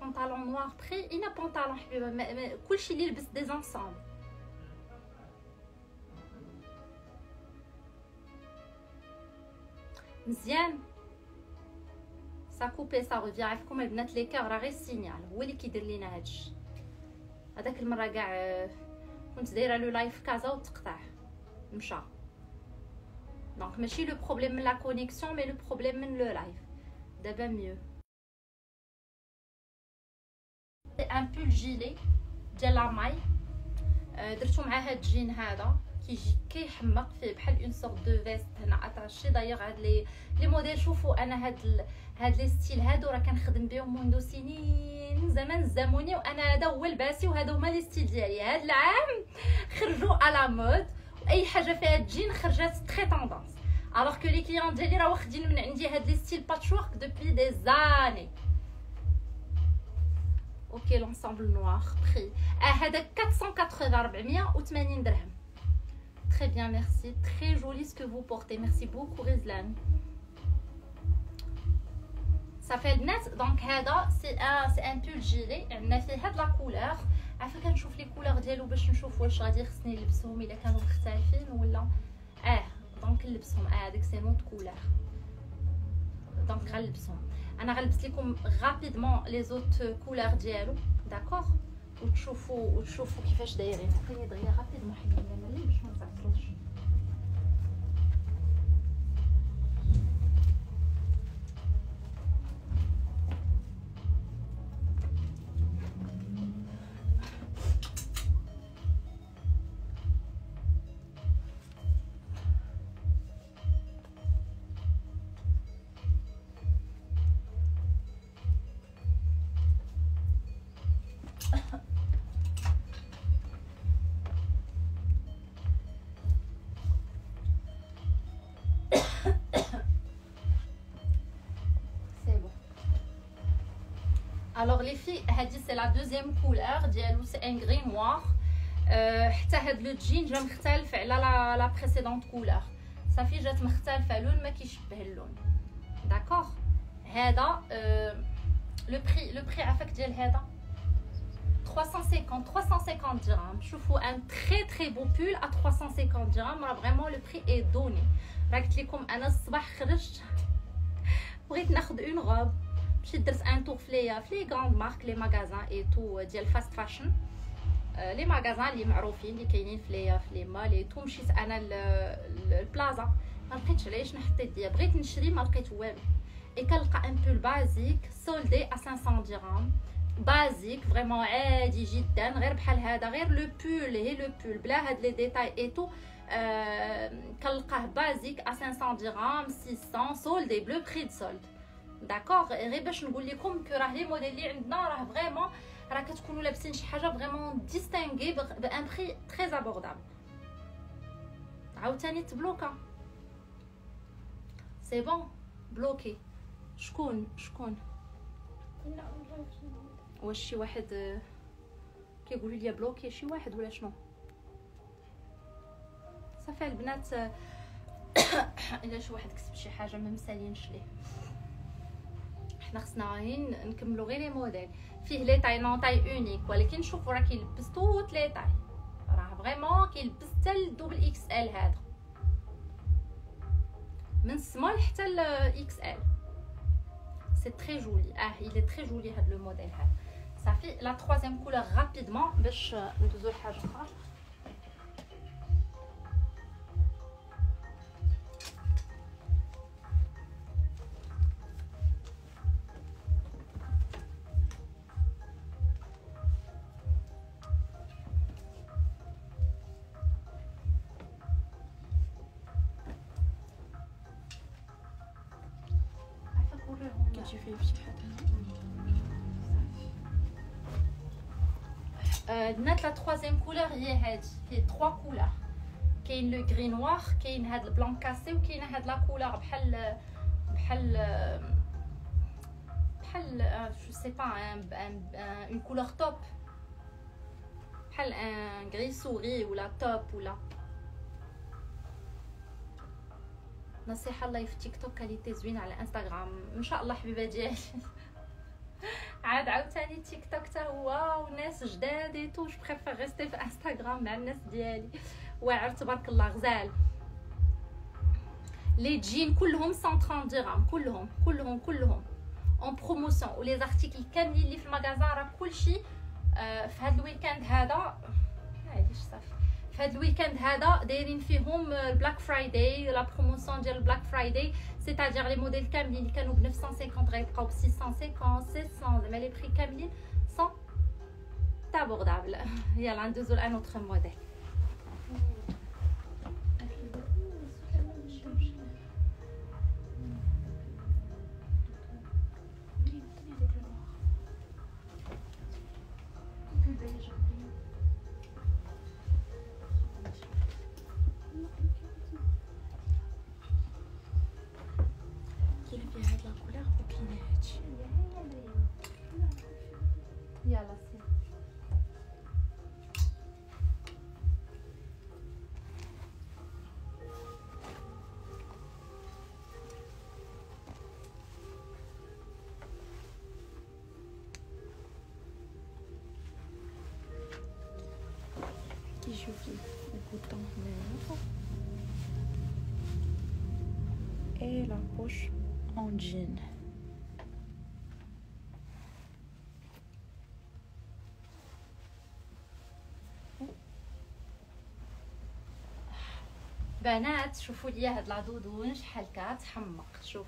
[SPEAKER 1] pantalon noir très bien pantalon حبيبه كلشي اللي لبس des ensembles مزيان coupé ça revient عافاكم البنات les cœurs راه غير signal هو اللي كيدير لينا هادشي. هذاك المرة كاع كنت دايرة le live كازا وتقطع مشى. donc ماشي le problème من la connexion mais le problème من le live دابا mieux un pull gilet ديال la maille درتو مع هاد الجين هذا. كيجي كيحمق فيه بحال une sorte de veste هنا attachée d'ailleurs هاد les les modèles شوفوا أنا هاد هاد les styles هادو راه كنخدم بهم منذ سنين زمان الزموني وأنا هذا هو لباسي وهذا هما les styles ديالي هاد العام خرجوا à la mode اي حاجة فيها تجين خرجات très tendance alors que les clientes ديالي راه واخدين من عندي هاد les styles patchwork depuis des années OK l'ensemble noir آه هذا 480 480 درهم Très bien, merci. Très joli ce que vous portez. Merci beaucoup, Rizlan. Ça fait net. Donc, c'est un, c'est un pull gilet. On a fait la couleur. عارفه كنشوف les couleurs ديالو باش نشوف واش غادي خصني نلبسهم الا كانوا مختلفين ولا آه donc نلبسهم آه هذيك c'est notre couleur donc غنلبسهم أنا غنلبس لكم rapidement les autres couleurs ديالو d'accord وتشوفوا وتشوفوا كيفاش دايرين خليني دغيا rapidement حيدي باش ما نزعطلوش c'est la deuxième couleur ديالو c'est un gris noir حتى هاد le jean جا مختلف على la la précédente couleur صافي جات مختلفه لون ما كيشبه اللون d'accord هذا le prix le prix عافاك ديال هذا 350 350 درهم شوفوا un très très beau pull à 350 درهم راه vraiment le prix est donné راه قلت لكم أنا الصباح خرجت بغيت ناخذ une robe مشيت درت un tour في les في les grandes marques les magasins et tout ديال fast fashion les magasins اللي معروفين اللي كاينين في لي les malls et tout مشيت أنا للبلازا ما لقيتش علاش نحط يديا بغيت نشري ما لقيت والو et كنلقى un pull basique soldé à 500 درهم basique vraiment عادي جدا غير بحال هذا غير le pull هي le pull بلا هاد les détails et tout آه كنلقاه basique à 500 درهم 600 soldé ب le prix de solde d'accord غير باش نقول لكم que راه les modèles اللي عندنا راه vraiment راه كتكونوا لابسين شي حاجة vraiment distinguée ب un prix très abordable عاوتاني تبلوكا c'est bon bloqué شكون شكون واش شي واحد كيقولوا لي bloqué شي واحد ولا شنو صافي البنات الا شي واحد كتب شي حاجة ما مسالينش ليه حنا خصنا غير نكملوا غير les modèles. فيه les tailles non taille unique ولكن شوفوا راه كيلبس toutes les tailles. راه vraiment كيلبس حتى ال double XL هذا. من سمول حتى ال XL c'est très joli آه il est très joli هذا le modèle هذا صافي la troisième couleur rapidement باش ندوزو لحاجة أخرى. gris noir كاين هاد ال blanc cassé وكاين هاد la couleur بحال بحال بحال je sais pas une couleur taupe بحال un gris souris ولا taupe ولا نصيحة الله في تيك توك qualité زوينة على انستغرام ان شاء الله حبيبة ديالي عاد عاوتاني تيك توك تا هو وناس جداد تو je préfère rester في انستغرام مع الناس ديالي واعر تبارك الله غزال. les jeans كلهم 130 درهم كلهم كلهم كلهم. en promotion و les articles كاملين اللي في ال magasin راه كلشي في هذا ال week-end هذا معليش صافي. في هذا ال week-end هذا دايرين فيهم ال Black Friday la promotion ديال ال Black Friday c'est-à-dire les modèles كاملين اللي كانوا ب 950 غيبقاو ب 650 700 زعما les prix كاملين sont تابوردابل يلا ندوزو لأن اوتر موديل
[SPEAKER 2] jean
[SPEAKER 1] بنات شوفوا لي هاد العضودون شحال كتحمق. شوف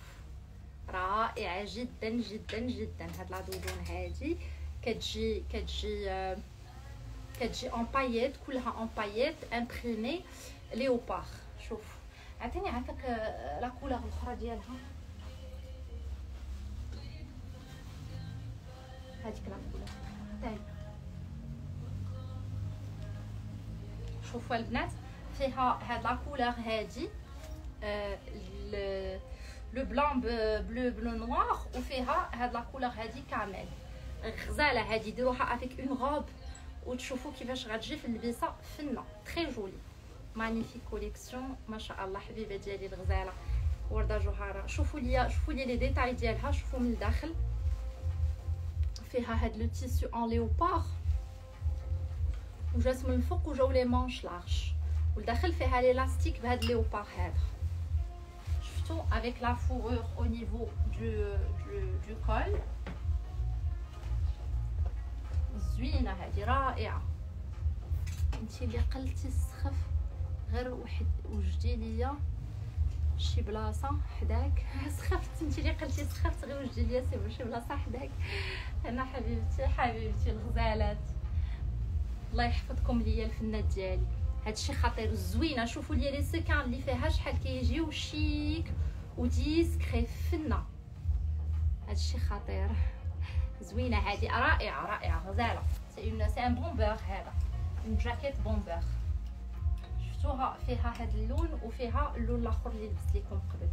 [SPEAKER 1] رائعة جدا جدا جدا هاد العضودون هادي. كتجي كتجي آه كتجي اون باييت كلها اون باييت امبريمي léopard شوف. عطيني عافاك la couleur الاخرى ديالها؟ هذيك لا تاعي شوفوا البنات فيها هاد la couleur هادي le blanc bleu bleu noir وفيها هاد la couleur هادي كامل. غزالة هادي ديروها avec une robe وتشوفوا كيفاش غتجي في اللبسة فنه très joli magnifique collection ما شاء الله حبيبة ديالي الغزالة. وردة جوهرة. شوفوا ليا شوفوا لي لي ديتاي ديالها. شوفوا من الداخل. فيها هاد le tissu en léopard وجات من الفوق وجاو les manches larges والداخل فيها ليلاستيك بهاد léopard هذا شفتوا avec la fourrure au niveau du du du col زوينه هذه رائعه انت اللي قلتي السخف غير وحد وجدي ليا شي بلاصة حداك. سخفت. انت اللي قلتي سخفت. غير وجدي ليا سي شي بلاصة حداك. أنا حبيبتي حبيبتي الغزالات. الله يحفظكم ليا الفنات ديالي. هادشي خطير زوينة. شوفوا لي لي سكان اللي فيها شحال كيجيو. شيك وديسكري فنة. هادشي خطير. زوينة هذه رائعة رائعة. غزالة. c'est un c'est un bomber هذا. une jaquette bomber شفتوها فيها هذا اللون وفيها اللون الآخر اللي لبست لكم قبل.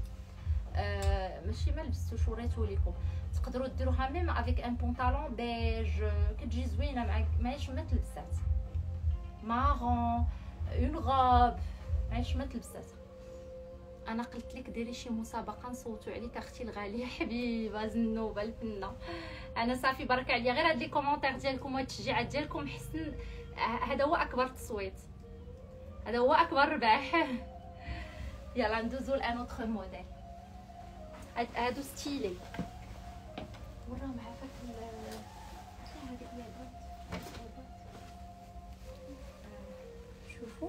[SPEAKER 1] آه ماشي ما لبستوش وريتو لكم تقدروا ديروها même avec un pantalon beige كتجي زوينة مع ماهيش ما تلبسات. marron une robe ماهيش ما تلبسات. أنا قلت لك ديري شي مسابقة نصوتوا عليك أختي الغالية. حبيبة زنوبة الفنة. أنا صافي برك عليا. غير هاد les commentaires ديالكم والتشجيعات ديالكم حسن هذا هو أكبر تصويت. هذا هو أكبر رباح يلا ندوزو ل un autre modèle هادو stylé. وراهم عافاك شوفوا.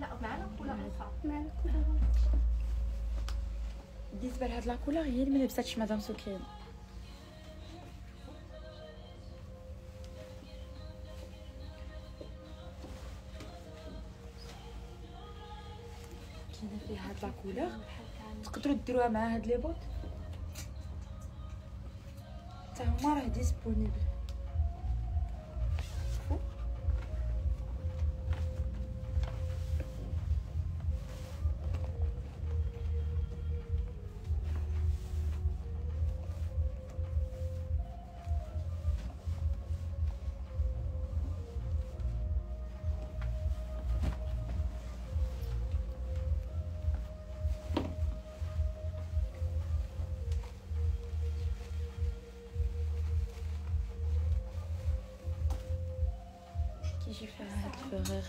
[SPEAKER 1] لا معنا couleur أخرى. معنا. couleur
[SPEAKER 2] بالنسبة لهاد la couleur هي اللي ما لبستش مدام سكين كاينة فيها هاد la couleur. تقدروا ديروها مع هاد les bottes. حتى هما راه ديسپونيبل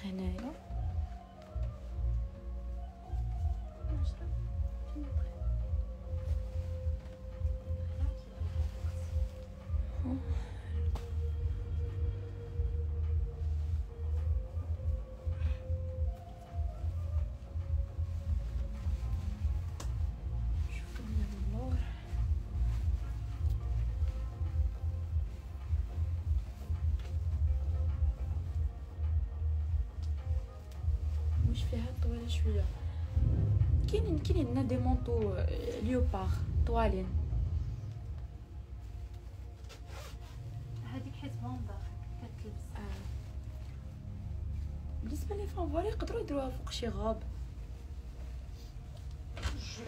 [SPEAKER 2] هاد الفغيغ هنايا شوفوا فيها طويله شوية كاينين كاينين لنا دي مونطو آه، ليوبار طوالين
[SPEAKER 1] هذيك حيت فوندا كتلبس
[SPEAKER 2] آه. بالنسبة لي فافوري يقدروا يديروها فوق شي غاب.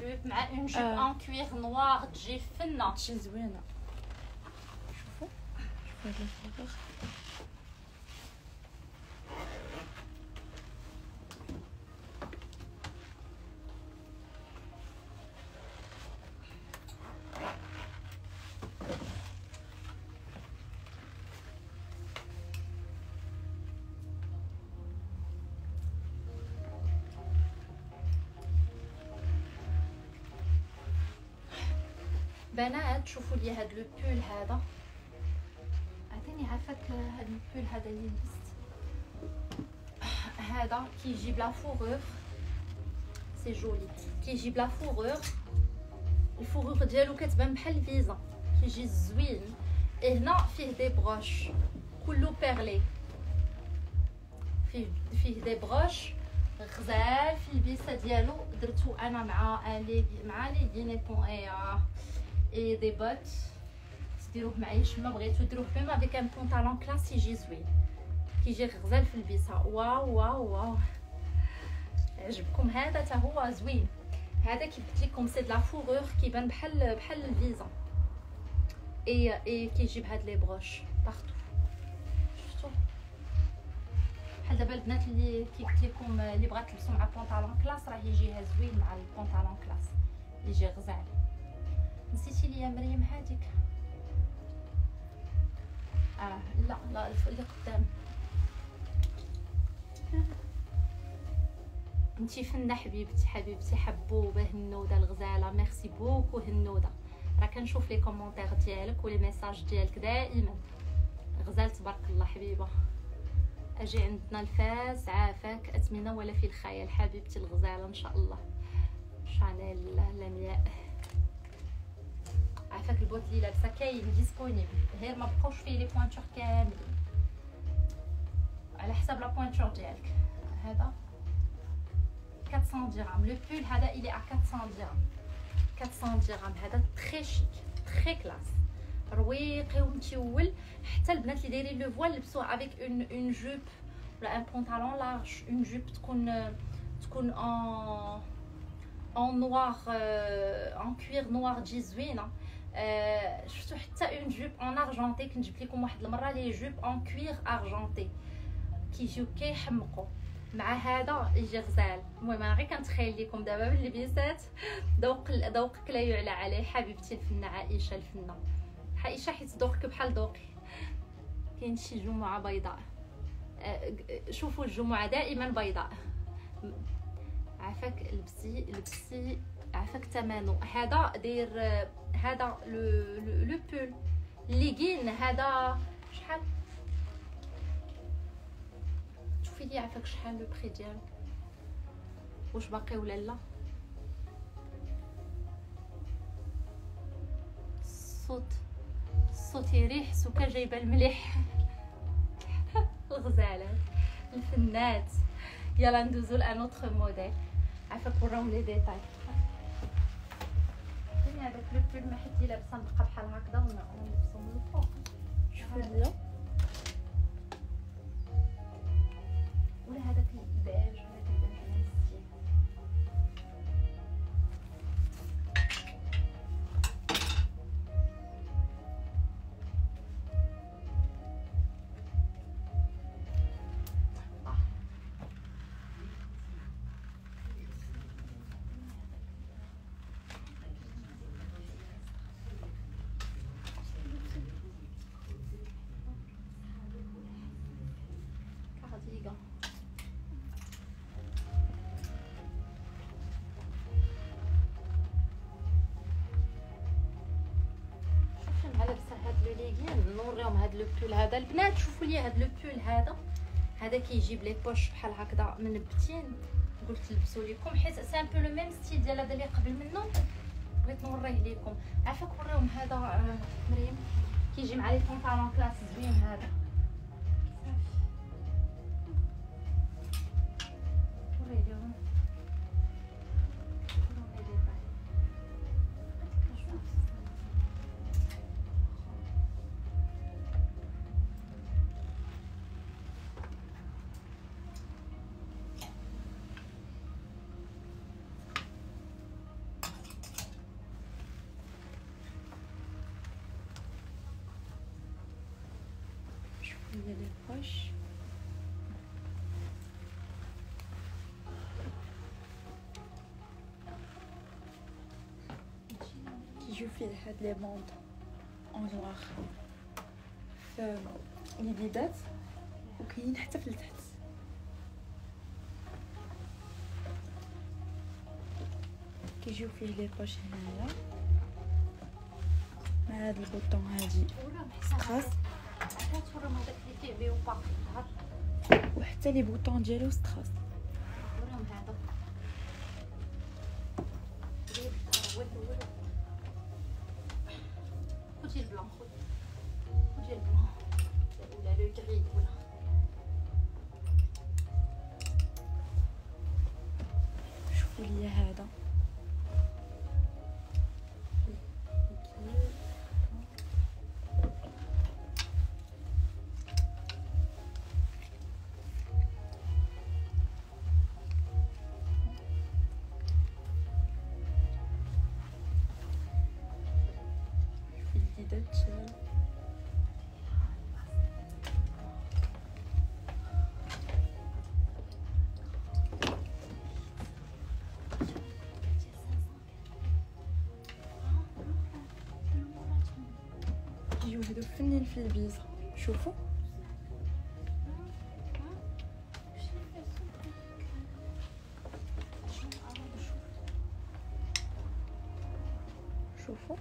[SPEAKER 1] جوب مع اون جوب
[SPEAKER 2] آه.
[SPEAKER 1] ان كوير نوار تجي فنه
[SPEAKER 2] تجي زوينة. شوفوا شوفوا هاد الفغيغ
[SPEAKER 1] بنات شوفوا لي هاد لو بول هذا. عطيني عافاك هاد البول هذا اللي لبست. هذا كيجي بلا فورور سي جولي كيجي بلا فورور الفورور ديالو كتبان بحال الفيزا. كيجي زوين هنا فيه دي بروش كله بيرلي فيه فيه دي بروش غزال. في البيسة ديالو درتو أنا مع لي مع لي دينيبون اي اي دي بوت ديروه معايا شما بغيتو ديروه ميم افيك ان بونطالون كلاس يجي زوين كيجي غزال في البيسه واو واو واو عجبكم هذا حتى هو زوين هذا كيف قلت لكم سي لا فورور كيبان بحال بحال الفيزا اي اي كيجي بهاد لي بروش بارتو شفتو بحال دابا البنات اللي كي قلت لكم اللي بغات تلبسو مع pantalon classe راه يجيها زوين مع ال pantalon classe يجي غزال نسيتي لي يا مريم هذيك آه لا لا اللي قدام. انتي فنة حبيبتي حبيبتي حبوبه هنوده الغزالة. merci beaucoup هنوده راه كنشوف les commentaires ديالك و les messages ديالك دائما. غزال تبارك الله حبيبة. أجي عندنا الفاس عافاك. أتمنى ولا في الخيال حبيبتي الغزالة إن شاء الله. شانيل لمياء عافاك ال botte اللي لابسه كاين disponible غير ما بقاوش فيه les pointures كاملين على حساب la pointure ديالك هذا 400 درهم le pull هذا الي ا 400 درهم 400 درهم هذا très chic تري كلاس رويقي ومتيول حتى البنات اللي دايرين لو فوال لبسوه افيك اون اون جوب ولا ان بونطالون لارج اون جوب تكون تكون ان ان نوار ان كوير نوار تجي زوينه شفتو حتى اون جوب ان ارجونتي كنت جبت لكم واحد المره لي جوب ان كوير ارجونتي كيجيو كيحمقوا مع هذا يجي غزال المهم أنا غير كنتخيل لكم دابا باللبسات ذوق ذوقك لا يعلى عليه حبيبتي الفنه عائشه الفنه عائشه حيت ذوقك بحال ذوقي كاين شي جمعه بيضاء شوفوا الجمعه دائما بيضاء عافاك لبسي لبسي عافاك ثمنه هذا داير هذا لو بول. ليغين هذا شحال؟ شوفي لي عافاك شحال لو بري ديالو واش باقي ولا لا؟ الصوت الصوت يريح سوكا جايبة المليح. الغزالات الفنات. يلا ندوزو ل un autre modèle. عافاك وراهم les détails. هذاك لو ما حيت لابسه نبقى بحال هكذا ونلبسو من الفوق.
[SPEAKER 2] شوفوا لا
[SPEAKER 1] ولا هذاك لو بول هذا. البنات شوفوا لي هذا لو بول هذا. هذا كيجيب لي بوش بحال هكذا منبتين قلت لبسوا لكم حيت سي ان بو لو ميم ستيل ديال هذا اللي قبل منه. بغيت نوريه لكم عافاك وريهم هذا آه، مريم. كيجي مع لي بونطالون كلاس زوين هذا.
[SPEAKER 2] هاد لي بوند اون نوار في اليديدات وكاين حتى في التحت كيجيو فيه لي بوش هنايا مع هاد البوطون هادي ستراس وحتى لي بوطون ديالو ستراس
[SPEAKER 1] خذي البلان خذي البلان ولا لو كري ولا
[SPEAKER 2] شوفوا لي هذا يجيو فنين في البيزا شوفوا شوفوا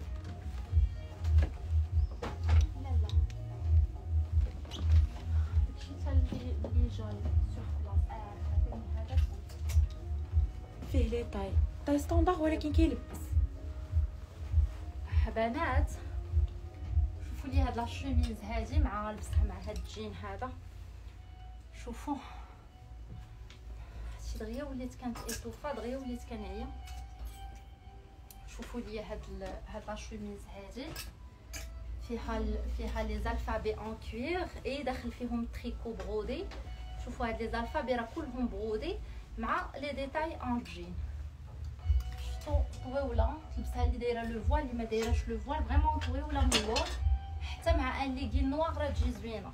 [SPEAKER 2] فيه لي طاي طاي ستوندار ولكن كيلبس
[SPEAKER 1] بنات هاد لاشوميز هادي مع لبسها مع هاد الجين هذا. شوفوا هادشي دغيا وليت كانت ايطوفا دغيا وليت كنعيا شوفوا لي هاد ال... هاد لاشوميز هادي. فيها ال... فيها لي زالفابي اون كوير اي داخل فيهم تريكو برودي. شوفوا هاد لي زالفابي راه كلهم برودي مع لي ديتاي اون جين شفتوا طويولة تلبسها اللي دايرة le voile اللي ما دايراش le voile vraiment طويولة من اللور حتى مع un legging noir راه تجي زوينة.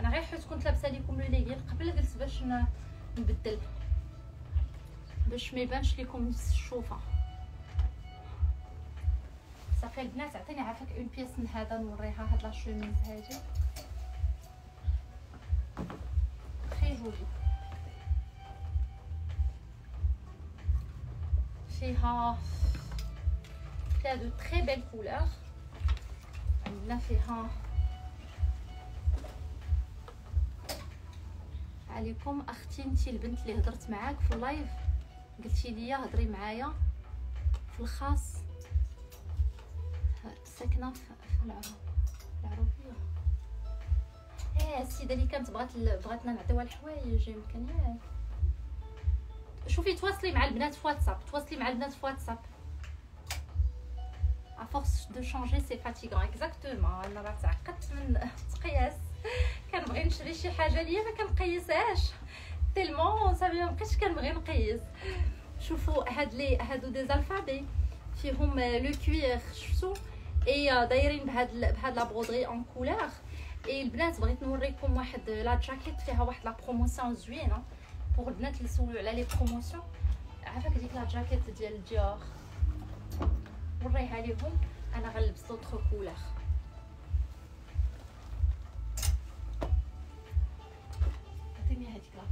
[SPEAKER 1] أنا غير حيت كنت لابسة لكم le legging قبل قلت باش نبدل. باش ما يبانش لكم الشوفة. صافي البنات عطيني عافاك une pièce من هذا نوريها هاد la chemise هادي. joli. فيها فيها de très belles couleurs. عندنا فيها عليكم أختي انتي البنت اللي هضرت معاك في ال live؟ قلتي لي هضري معايا في الخاص. ساكنة في العروبية. إيه السيده اللي كانت بغات بغاتنا نعطيوها الحوايج يمكن ياك شوفي تواصلي مع البنات في واتساب تواصلي مع البنات في واتساب. À force de changer c'est fatigant. Exactement. أنا راه تعقدت من تقياس كنبغي نشري شي حاجة ليا ما كنقيسهاش tellement صافي ما بقيتش كنبغي نقيس شوفوا هاد لي هادو des alphabets فيهم le cuir شفتو اي دايرين بهاد بهاد la broderie en couleur et البنات بغيت نوريكم واحد la jaquette فيها واحد la promotion زوينه pour البنات اللي سولوا على les promotions عافاك ديك la jaquette ديال ديور ليهم أنا غنلبس l'autre couleur عطيني هذيك لا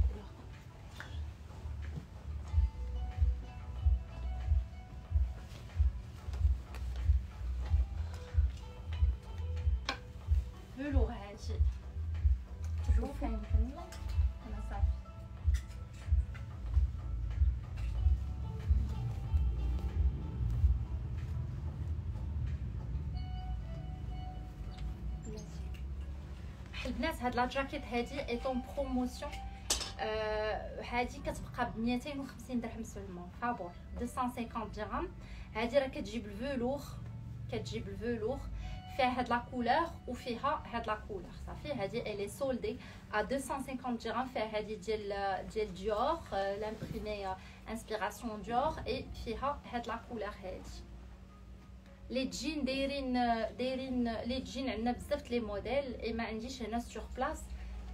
[SPEAKER 1] البنات هاد la jaquette هادي est en promotion آه هادي كتبقى ب 250 درهم seulement. فابور 250 درهم. هادي راه كتجيب ال velours كتجيب ال velours فيها هاد la couleur وفيها هاد la couleur. صافي هادي الي soldée à 250 درهم. فيها هادي ديال ديال Dior l'imprimé inspiration Dior et فيها هاد la couleur هادي. les jeans دايرين دايرين les jeans عندنا بزاف les modèles et ما عنديش هنا sur place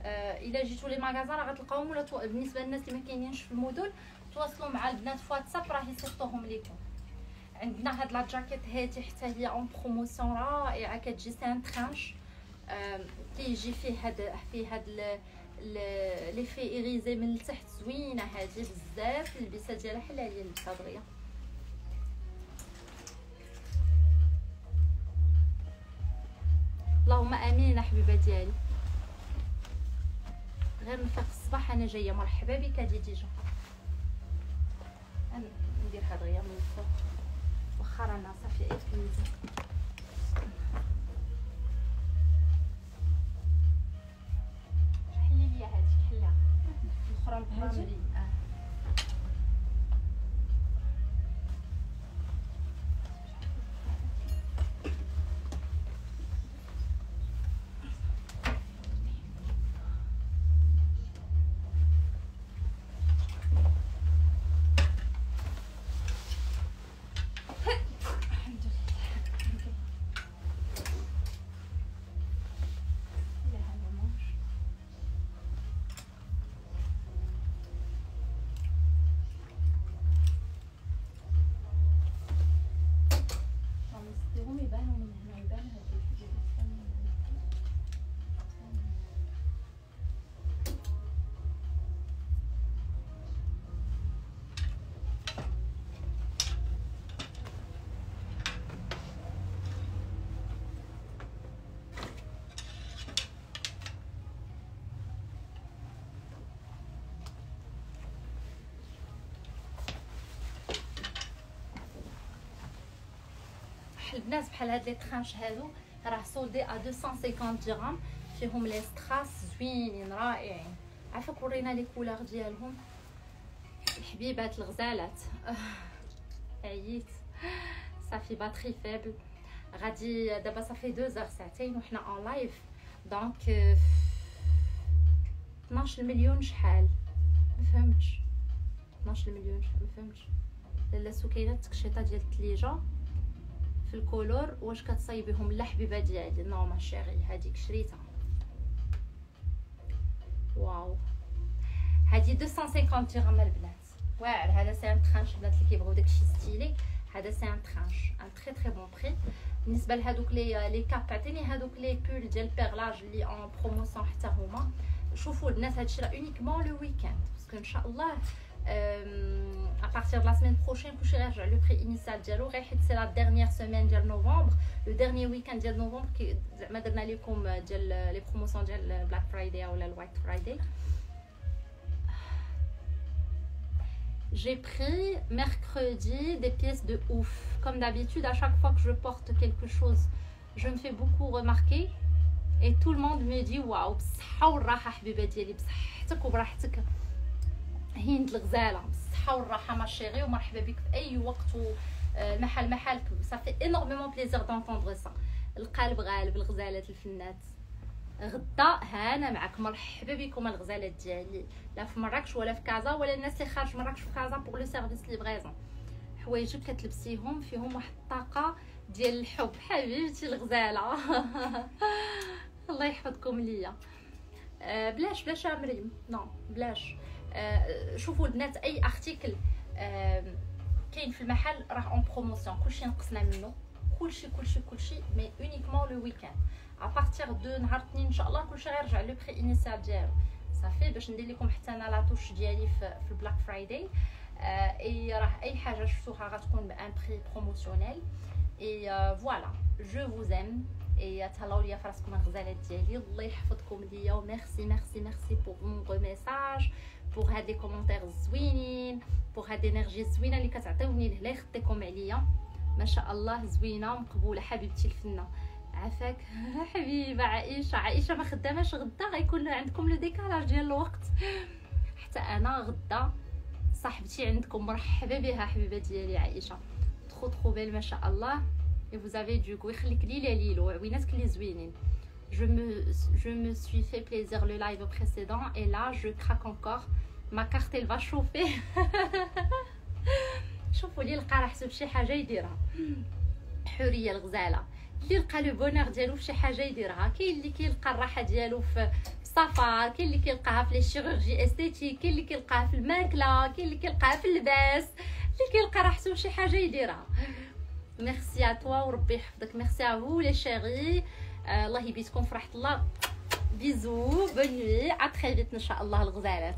[SPEAKER 1] الا جيتو les magasins راه غتلقاوهم ولا تو... بالنسبة للناس اللي ما كاينينش في المدن تواصلوا مع البنات في واتساب راه يصيفطوهم ليكم. عندنا هاد la jaquette هادي حتى هي en promotion رائعة كتجي c'est un trench. كيجي فيه هاد فيه هاد لي في إيريزي من التحت زوينة هادي بزاف اللبسة ديالها حلاليه اللبسه دغيا اللهم آمين حبيبة ديالي. غير نفيق الصباح أنا جاية. مرحبا بك هادي ديجا. نديرها دغيا من الفوق. واخا رانا صافي عيد الميزان. حلي ليا هاديك حليها الأخرى مبرملين البنات بحال هاد les trenchs هادو راه soldés à 250 درهم فيهم les strass زوينين رائعين. عافاك ورينا les couleurs ديالهم؟ الحبيبات الغزالات. عييت. صافي batterie faible غادي دابا صافي 2 زار ساعتين وحنا en live donc 12 مليون شحال؟ ما فهمتش. 12 مليون ما فهمتش. لاله سكينة التكشيطه ديال الثليجه في ال couleur واش كتصايبيهم لا حبيبه ديالي non ma chérie هذيك شريتها. واو. هذه 250 درهم البنات. واعر هذا c'est un trench البنات اللي كيبغيو داكشي stylé. هذا c'est un trench un très très bon prix بالنسبة لهادوك لي les capes عطيني هادوك les pulls ديال perlage اللي en promotion حتى هما. شوفوا الناس هادشي راه uniquement le weekend parce que إن شاء الله à partir de la semaine prochaine كلشي غيرجع le prix initial ديالو غير حيت c'est la dernière semaine ديال نوفمبر le dernier weekend ديال نوفمبر زعما درنا لكم ديال les promotions ديال Black Friday ولا ال White Friday J'ai pris mercredi des pièces de ouf. Comme d'habitude, à chaque fois que je porte quelque chose, je me fais beaucoup remarquer. Et tout le monde me dit waouh, بصحة والراحة حبيبة ديالي بصحتك محل محل صافي énormément plaisir d'entendre ça القلب غالب الغزالات الفنات. غدا هانا معك مرحبا بكم الغزالات ديالي. لا في مراكش ولا في كازا ولا الناس اللي خارج مراكش في كازا pour le service livraison حوايجك كتلبسيهم فيهم واحد الطاقة ديال الحب. حبيبتي الغزالة. الله يحفظكم ليا. آه، بلاش بلاش مريم. non بلاش. شوفوا البنات أي article كاين في المحل راه en promotion كلشي نقصنا منه. كلشي كلشي كلشي mais uniquement le weekend à partir de نهار اثنين إن شاء الله كلشي غيرجع. le prix initial ديالو. صافي باش ندير لكم حتى أنا la touche ديالي في ال Black Friday et راه أي حاجة شفتوها غتكون ب un prix promotionnel et voilà je vous aime et تهلاو ليا فراسكم الغزالات ديالي. الله يحفظكم ليا. و merci merci merci pour mon message pour هاد les commentaires زوينين pour هاد énergie زوينه اللي كتعطيوني لهلا يخطيكم عليا ما شاء الله زوينه ومقبوله حبيبتي الفنه عافاك حبيبه عائشه عائشه ما خداماش غدا غيكون عندكم le décalage ديال الوقت حتى أنا غدا صاحبتي عندكم مرحبا بها حبيبه ديالي عائشه trop trop belle ما شاء الله et vous avez du يخليك ليلى ليلو ويناتك اللي زوينين je me je me suis fait plaisir le live précédent et là je craque encore. Ma carte elle va chauffer. شوفوا لي لقى راه حسب شي حاجة يديرها حوريه الغزاله اللي لقى le bonheur ديالو في شي حاجة يديرها كاين اللي كيلقى الراحه ديالو في السفر كاين اللي كيلقاها في les chirurgies esthétiques كاين اللي كيلقاها في الماكله كاين اللي كيلقاها في اللباس اللي كيلقى راحته شي حاجة يديرها merci à toi وربي يحفظك merci à vous les chéries الله يبيتكم فرحة الله. bisous bonne nuit à إن شاء الله الغزالات.